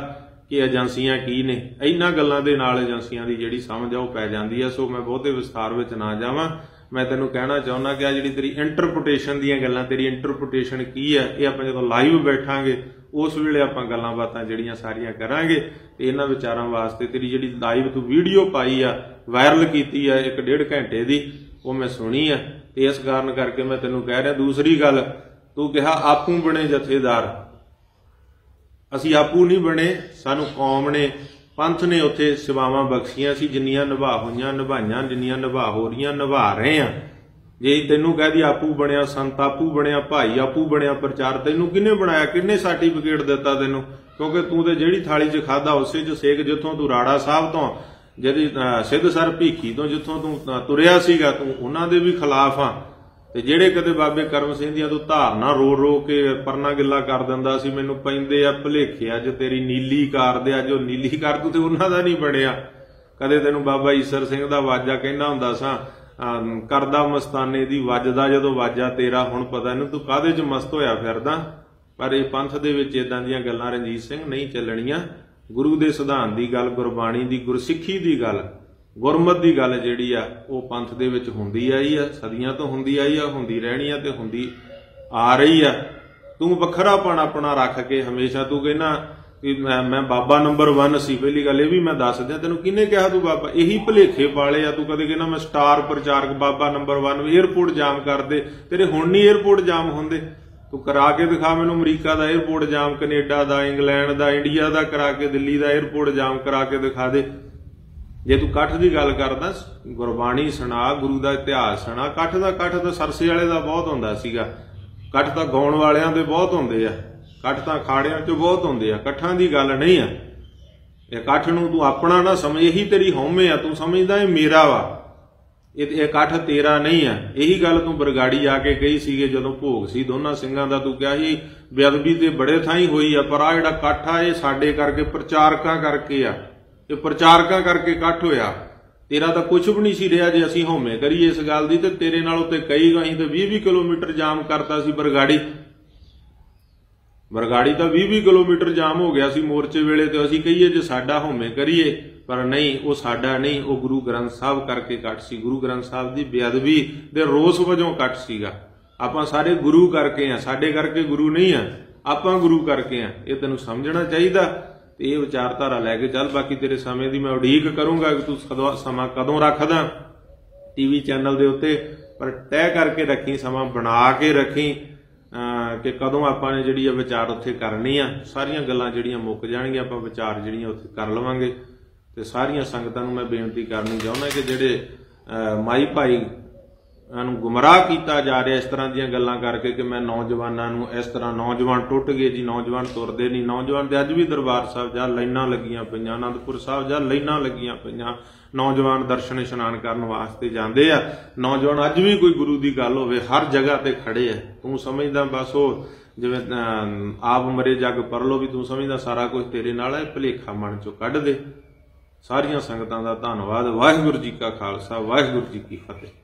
ਕਿ ਏਜੰਸੀਆਂ ਕੀ ਨੇ। ਇਹਨਾਂ ਗੱਲਾਂ ਦੇ ਨਾਲ ਏਜੰਸੀਆਂ ਦੀ ਜਿਹੜੀ ਸਮਝ ਆ ਉਹ ਪੈ ਜਾਂਦੀ ਆ। ਸੋ ਮੈਂ ਬਹੁਤੇ ਵਿਸਥਾਰ ਵਿੱਚ ਨਾ ਜਾਵਾਂ। ਮੈਂ ਤੈਨੂੰ ਕਹਿਣਾ ਚਾਹੁੰਦਾ ਕਿ ਆ ਜਿਹੜੀ ਤੇਰੀ ਇੰਟਰਪ੍ਰੀਟੇਸ਼ਨ ਦੀਆਂ ਗੱਲਾਂ, ਤੇਰੀ ਇੰਟਰਪ੍ਰੀਟੇਸ਼ਨ ਕੀ ਹੈ ਇਹ ਆਪਾਂ ਜਦੋਂ ਲਾਈਵ ਬੈਠਾਂਗੇ ਉਸ ਵੇਲੇ ਆਪਾਂ ਗੱਲਾਂ ਬਾਤਾਂ ਜਿਹੜੀਆਂ ਸਾਰੀਆਂ ਕਰਾਂਗੇ ਤੇ ਇਹਨਾਂ ਵਿਚਾਰਾਂ ਵਾਸਤੇ ਤੇਰੀ ਜਿਹੜੀ ਲਾਈਵ ਤੂੰ ਵੀਡੀਓ ਪਾਈ ਆ ਵਾਇਰਲ ਕੀਤੀ ਆ ਇੱਕ ਡੇਢ ਘੰਟੇ ਦੀ, ਉਹ ਮੈਂ ਸੁਣੀ ਆ ਤੇ ਇਸ ਕਾਰਨ ਕਰਕੇ ਮੈਂ ਤੈਨੂੰ ਕਹਿ ਰਿਹਾ ਦੂਸਰੀ ਗੱਲ, ਤੂੰ ਕਿਹਾ ਆਪੂ ਬਣੇ ਜਥੇਦਾਰ। ਅਸੀਂ ਆਪੂ ਨਹੀਂ ਬਣੇ, ਸਾਨੂੰ ਕੌਮ ਨੇ, ਪੰਥ ਨੇ ਉੱਥੇ ਸੇਵਾਵਾਂ ਬਖਸ਼ੀਆਂ ਸੀ, ਜਿੰਨੀਆਂ ਨਿਭਾ ਹੋਈਆਂ, ਨਿਭਾਈਆਂ, ਜਿੰਨੀਆਂ ਨਿਭਾ ਹੋ ਰਹੀਆਂ, ਨਿਭਾ ਰਹੇ ਆ। ਜੇ ਤੈਨੂੰ ਕਹਿ ਦੀ ਆਪੂ ਬਣਿਆ, ਸੰਤ ਆਪੂ ਬਣਿਆ, ਭਾਈ ਆਪੂ ਬਣਿਆ, ਪ੍ਰਚਾਰ ਤੈਨੂੰ ਕਿਹਨੇ ਬਣਾਇਆ, ਕਿਹਨੇ ਸਰਟੀਫਿਕੇਟ ਦਿੱਤਾ ਤੈਨੂੰ? ਕਿਉਂਕਿ ਤੂੰ ਤੇ ਜਿਹੜੀ ਥਾਲੀ 'ਚ ਖਾਦਾ ਉਸੇ 'ਚ ਸੇਕ ਜਿੱਥੋਂ ਤੂੰ ਰਾੜਾ ਸਾਹਿਬ ਤੋਂ ਜਿਹਦੀ ਸਿੱਧ ਸਰ ਭੀਖੀ ਤੋਂ ਜਿੱਥੋਂ ਤੂੰ ਤੁਰਿਆ ਸੀਗਾ, ਤੂੰ ਉਹਨਾਂ ਦੇ ਵੀ ਖਿਲਾਫ ਆ। ਤੇ ਜਿਹੜੇ ਕਦੇ ਬਾਬੇ ਕਰਮ ਸਿੰਘ ਦੀਆਂ ਤੂੰ ਧਾਰਨਾ ਰੋ ਰੋ ਕੇ ਪਰਨਾ ਗਿੱਲਾ ਕਰ ਦਿੰਦਾ ਸੀ, ਮੈਨੂੰ ਪੈਂਦੇ ਆ ਭਲੇਖੇ, ਅੱਜ ਤੇਰੀ ਨੀਲੀ ਕਾਰ ਦੇ, ਅੱਜ ਉਹ ਨੀਲੀ ਕਾਰ ਤੂੰ ਤੇ ਉਹਨਾਂ ਦਾ ਨਹੀਂ ਬਣਿਆ। ਕਦੇ ਤੈਨੂੰ ਬਾਬਾ ਈਸਰ ਸਿੰਘ ਦਾ ਵਾਜਾ ਕਹਿੰਦਾ ਹੁੰਦਾ ਸਾਂ ਕਰਦਾ ਮਸਤਾਨੇ ਦੀ ਵੱਜਦਾ ਜਦੋਂ ਵਾਜਾ ਤੇਰਾ, ਹੁਣ ਪਤਾ ਇਹਨੂੰ ਤੂੰ ਕਾਹਦੇ 'ਚ ਮਸਤ ਹੋਇਆ ਫਿਰਦਾ? ਪਰ ਇਹ ਪੰਥ ਦੇ ਵਿੱਚ ਇਦਾਂ ਦੀਆਂ ਗੱਲਾਂ ਰਣਜੀਤ ਸਿੰਘ ਨਹੀਂ ਚੱਲਣੀਆਂ। ਗੁਰੂ ਦੇ ਸਿਧਾਂਤ ਦੀ ਗੱਲ, ਗੁਰਬਾਣੀ ਦੀ, ਗੁਰਸਿੱਖੀ ਦੀ ਗੱਲ, ਗੁਰਮਤ ਦੀ ਗੱਲ ਜਿਹੜੀ ਆ, ਉਹ ਪੰਥ ਦੇ ਵਿੱਚ ਹੁੰਦੀ ਆਈ ਆ, ਸਦੀਆਂ ਤੋਂ ਹੁੰਦੀ ਆਈ ਆ, ਹੁੰਦੀ ਰਹਿਣੀ ਆ ਤੇ ਹੁੰਦੀ ਆ ਰਹੀ ਆ। ਤੂੰ ਵੱਖਰਾਪਣ ਆਪਣਾ ਰੱਖ ਕੇ ਹਮੇਸ਼ਾ ਤੂੰ ਕਹਿੰਦਾ ਇਹ ਮੈਂ ਮੈਂ ਬਾਬਾ ਨੰਬਰ 1 ਸੀ, ਪਹਿਲੀ ਗੱਲ ਇਹ ਵੀ ਮੈਂ ਦੱਸ ਦਿਆਂ, ਤੈਨੂੰ ਕਿਹਨੇ ਕਿਹਾ ਤੂੰ ਬਾਬਾ? ਇਹੀ ਭਲੇਖੇ ਪਾਲੇ ਆ, ਤੂੰ ਕਦੇ ਕਹਿੰਦਾ ਮੈਂ ਸਟਾਰ ਪ੍ਰਚਾਰਕ ਬਾਬਾ ਨੰਬਰ 1 ਏਅਰਪੋਰਟ ਜਾਮ ਕਰਦੇ, ਤੇਰੇ ਹੁਣ ਨਹੀਂ ਏਅਰਪੋਰਟ ਜਾਮ ਹੁੰਦੇ। ਤੂੰ ਕਰਾ ਕੇ ਦਿਖਾ ਮੈਨੂੰ ਅਮਰੀਕਾ ਦਾ ਏਅਰਪੋਰਟ ਜਾਮ, ਕੈਨੇਡਾ ਦਾ, ਇੰਗਲੈਂਡ ਦਾ, ਇੰਡੀਆ ਦਾ ਕਰਾ ਕੇ, ਦਿੱਲੀ ਦਾ ਏਅਰਪੋਰਟ ਜਾਮ ਕਰਾ ਕੇ ਦਿਖਾ ਦੇ। ਜੇ ਤੂੰ ਕੱਠ ਦੀ ਗੱਲ ਕਰਦਾ, ਗੁਰਬਾਣੀ ਸੁਣਾ, ਗੁਰੂ ਦਾ ਇਤਿਹਾਸ ਸੁਣਾ ਕੱਠ ਦਾ ਕੱਠ ਤਾਂ ਸਰਸੇ ਵਾਲੇ ਦਾ ਬਹੁਤ ਹੁੰਦਾ ਸੀਗਾ। ਕੱਠ ਤਾਂ ਗਾਉਣ ਵਾਲਿਆਂ ਦੇ ਬਹੁਤ ਹੁੰਦੇ ਆ। ਇਕੱਠ ਤਾਂ ਅਖਾੜਿਆਂ 'ਚ ਬਹੁਤ ਹੁੰਦੇ ਆ, ਇਕੱਠਾਂ ਦੀ ਗੱਲ ਨਹੀਂ ਆ। ਇਕੱਠ ਨੂੰ ਤੂੰ ਆਪਣਾ ਨਾ ਸਮਝ, ਇਹੀ ਤੇਰੀ ਹਉਮੈ ਆ, ਤੂੰ ਸਮਝਦਾ ਇਹ ਮੇਰਾ ਵਾ। ਇਹ ਇਕੱਠ ਤੇਰਾ ਨਹੀਂ ਆ। ਇਹੀ ਗੱਲ ਤੂੰ ਬਰਗਾੜੀ ਆ ਕੇ ਕਹੀ ਸੀਗੇ ਜਦੋਂ ਭੋਗ ਸੀ, ਦੋਨਾਂ ਸਿੰਘਾਂ ਦਾ ਤੂੰ ਕਿਹਾ ਸੀ, ਬੇਅਦਬੀ ਤੇ ਬੜੇ ਥਾਈਂ ਹੋਈ ਆ, ਪਰ ਆ ਜਿਹੜਾ ਇਕੱਠ ਆ, ਇਹ ਸਾਡੇ ਕਰਕੇ ਪ੍ਰਚਾਰਕਾਂ ਕਰਕੇ ਆ। ਇਹ ਪ੍ਰਚਾਰਕਾਂ ਕਰਕੇ ਇਕੱਠ ਹੋਇਆ। ਤੇਰਾ ਤਾਂ ਕੁਝ ਵੀ ਨਹੀਂ ਸੀ ਰਿਹਾ ਜੇ ਅਸੀਂ ਹਉਮੈ ਕਰੀਏ ਇਸ ਗੱਲ ਦੀ, ਤੇ ਤੇਰੇ ਨਾਲ ਉੱਤੇ ਕਈ ਅਸੀਂ ਤੇ 20 20 ਕਿਲੋਮੀਟਰ ਜਾਮ ਕਰਤਾ ਸੀ ਬਰਗਾੜੀ। ਬਰਗਾੜੀ ਤਾਂ 20 20 ਕਿਲੋਮੀਟਰ ਜਾਮ ਹੋ ਗਿਆ ਸੀ ਮੋਰਚੇ ਵੇਲੇ ਤੇ ਅਸੀਂ ਕਹੀਏ ਜੇ ਸਾਡਾ ਹਉਮੈ ਕਰੀਏ, ਪਰ ਨਹੀਂ, ਉਹ ਸਾਡਾ ਨਹੀਂ, ਉਹ ਗੁਰੂ ਗ੍ਰੰਥ ਸਾਹਿਬ ਕਰਕੇ ਕੱਟ ਸੀ। ਗੁਰੂ ਗ੍ਰੰਥ ਸਾਹਿਬ ਦੀ ਬੇਅਦਬੀ ਦੇ ਰੋਸ ਵਜੋਂ ਕੱਟ ਸੀਗਾ। ਆਪਾਂ ਸਾਰੇ ਗੁਰੂ ਕਰਕੇ ਆ, ਸਾਡੇ ਕਰਕੇ ਗੁਰੂ ਨਹੀਂ ਆ, ਆਪਾਂ ਗੁਰੂ ਕਰਕੇ ਆ। ਇਹ ਤੈਨੂੰ ਸਮਝਣਾ ਚਾਹੀਦਾ ਤੇ ਇਹ ਵਿਚਾਰਧਾਰਾ ਲੈ ਕੇ ਚੱਲ। ਬਾਕੀ ਤੇਰੇ ਸਮੇਂ ਦੀ ਮੈਂ ਉਡੀਕ ਕਰੂੰਗਾ ਕਿ ਤੂੰ ਕਦੋਂ ਸਮਾਂ ਕਦੋਂ ਰੱਖਦਾ। ਟੀਵੀ ਚੈਨਲ ਦੇ ਉੱਤੇ ਪਰ ਤੈਅ ਕਰਕੇ ਰੱਖੀ, ਸਮਾਂ ਬਣਾ ਕੇ ਰੱਖੀ। ਕਿ ਕਦੋਂ ਆਪਾਂ ਨੇ ਜਿਹੜੀ ਆ ਵਿਚਾਰ ਉੱਥੇ ਕਰਨੀ ਆ, ਸਾਰੀਆਂ ਗੱਲਾਂ ਜਿਹੜੀਆਂ ਮੁੱਕ ਜਾਣਗੀਆਂ, ਆਪਾਂ ਵਿਚਾਰ ਜਿਹੜੀਆਂ ਉੱਥੇ ਕਰ ਲਵਾਂਗੇ। ਤੇ ਸਾਰੀਆਂ ਸੰਗਤਾਂ ਨੂੰ ਮੈਂ ਬੇਨਤੀ ਕਰਨੀ ਚਾਹੁੰਦਾ ਕਿ ਜਿਹੜੇ ਮਾਈ ਭਾਈ ਨੂੰ ਗੁੰਮਰਾਹ ਕੀਤਾ ਜਾ ਰਿਹਾ ਇਸ ਤਰ੍ਹਾਂ ਦੀਆਂ ਗੱਲਾਂ ਕਰਕੇ ਕਿ ਮੈਂ ਨੌਜਵਾਨਾਂ ਨੂੰ ਇਸ ਤਰ੍ਹਾਂ ਨੌਜਵਾਨ ਟੁੱਟ ਗਏ ਜੀ, ਨੌਜਵਾਨ ਤੁਰਦੇ ਨਹੀਂ। ਨੌਜਵਾਨ ਦੇ ਅੱਜ ਵੀ ਦਰਬਾਰ ਸਾਹਿਬ ਜਾ ਲਾਈਨਾਂ ਲੱਗੀਆਂ ਪਈਆਂ ਆਨੰਦਪੁਰ ਸਾਹਿਬ ਜਾ ਲਾਈਨਾਂ ਲੱਗੀਆਂ ਪਈਆਂ, ਨੌਜਵਾਨ ਦਰਸ਼ਨ ਇਸ਼ਨਾਨ ਕਰਨ ਵਾਸਤੇ ਜਾਂਦੇ ਆ। ਨੌਜਵਾਨ ਅੱਜ ਵੀ ਕੋਈ ਗੁਰੂ ਦੀ ਗੱਲ ਹੋਵੇ, ਹਰ ਜਗ੍ਹਾ ਤੇ ਖੜੇ ਆ। ਤੂੰ ਸਮਝਦਾ ਬਸ ਉਹ ਜਿਵੇਂ ਆਪ ਮਰੇ ਜਗ ਪਰਲੋ ਵੀ ਤੂੰ ਸਮਝਦਾ ਸਾਰਾ ਕੁਝ ਤੇਰੇ ਨਾਲ ਹੈ, ਭਲੇਖਾ ਮਨ ਚੋਂ ਕੱਢ ਦੇ। ਸਾਰੀਆਂ ਸੰਗਤਾਂ ਦਾ ਧੰਨਵਾਦ। ਵਾਹਿਗੁਰੂ ਜੀ ਕਾ ਖਾਲਸਾ, ਵਾਹਿਗੁਰੂ ਜੀ ਕੀ ਫਤਿਹ।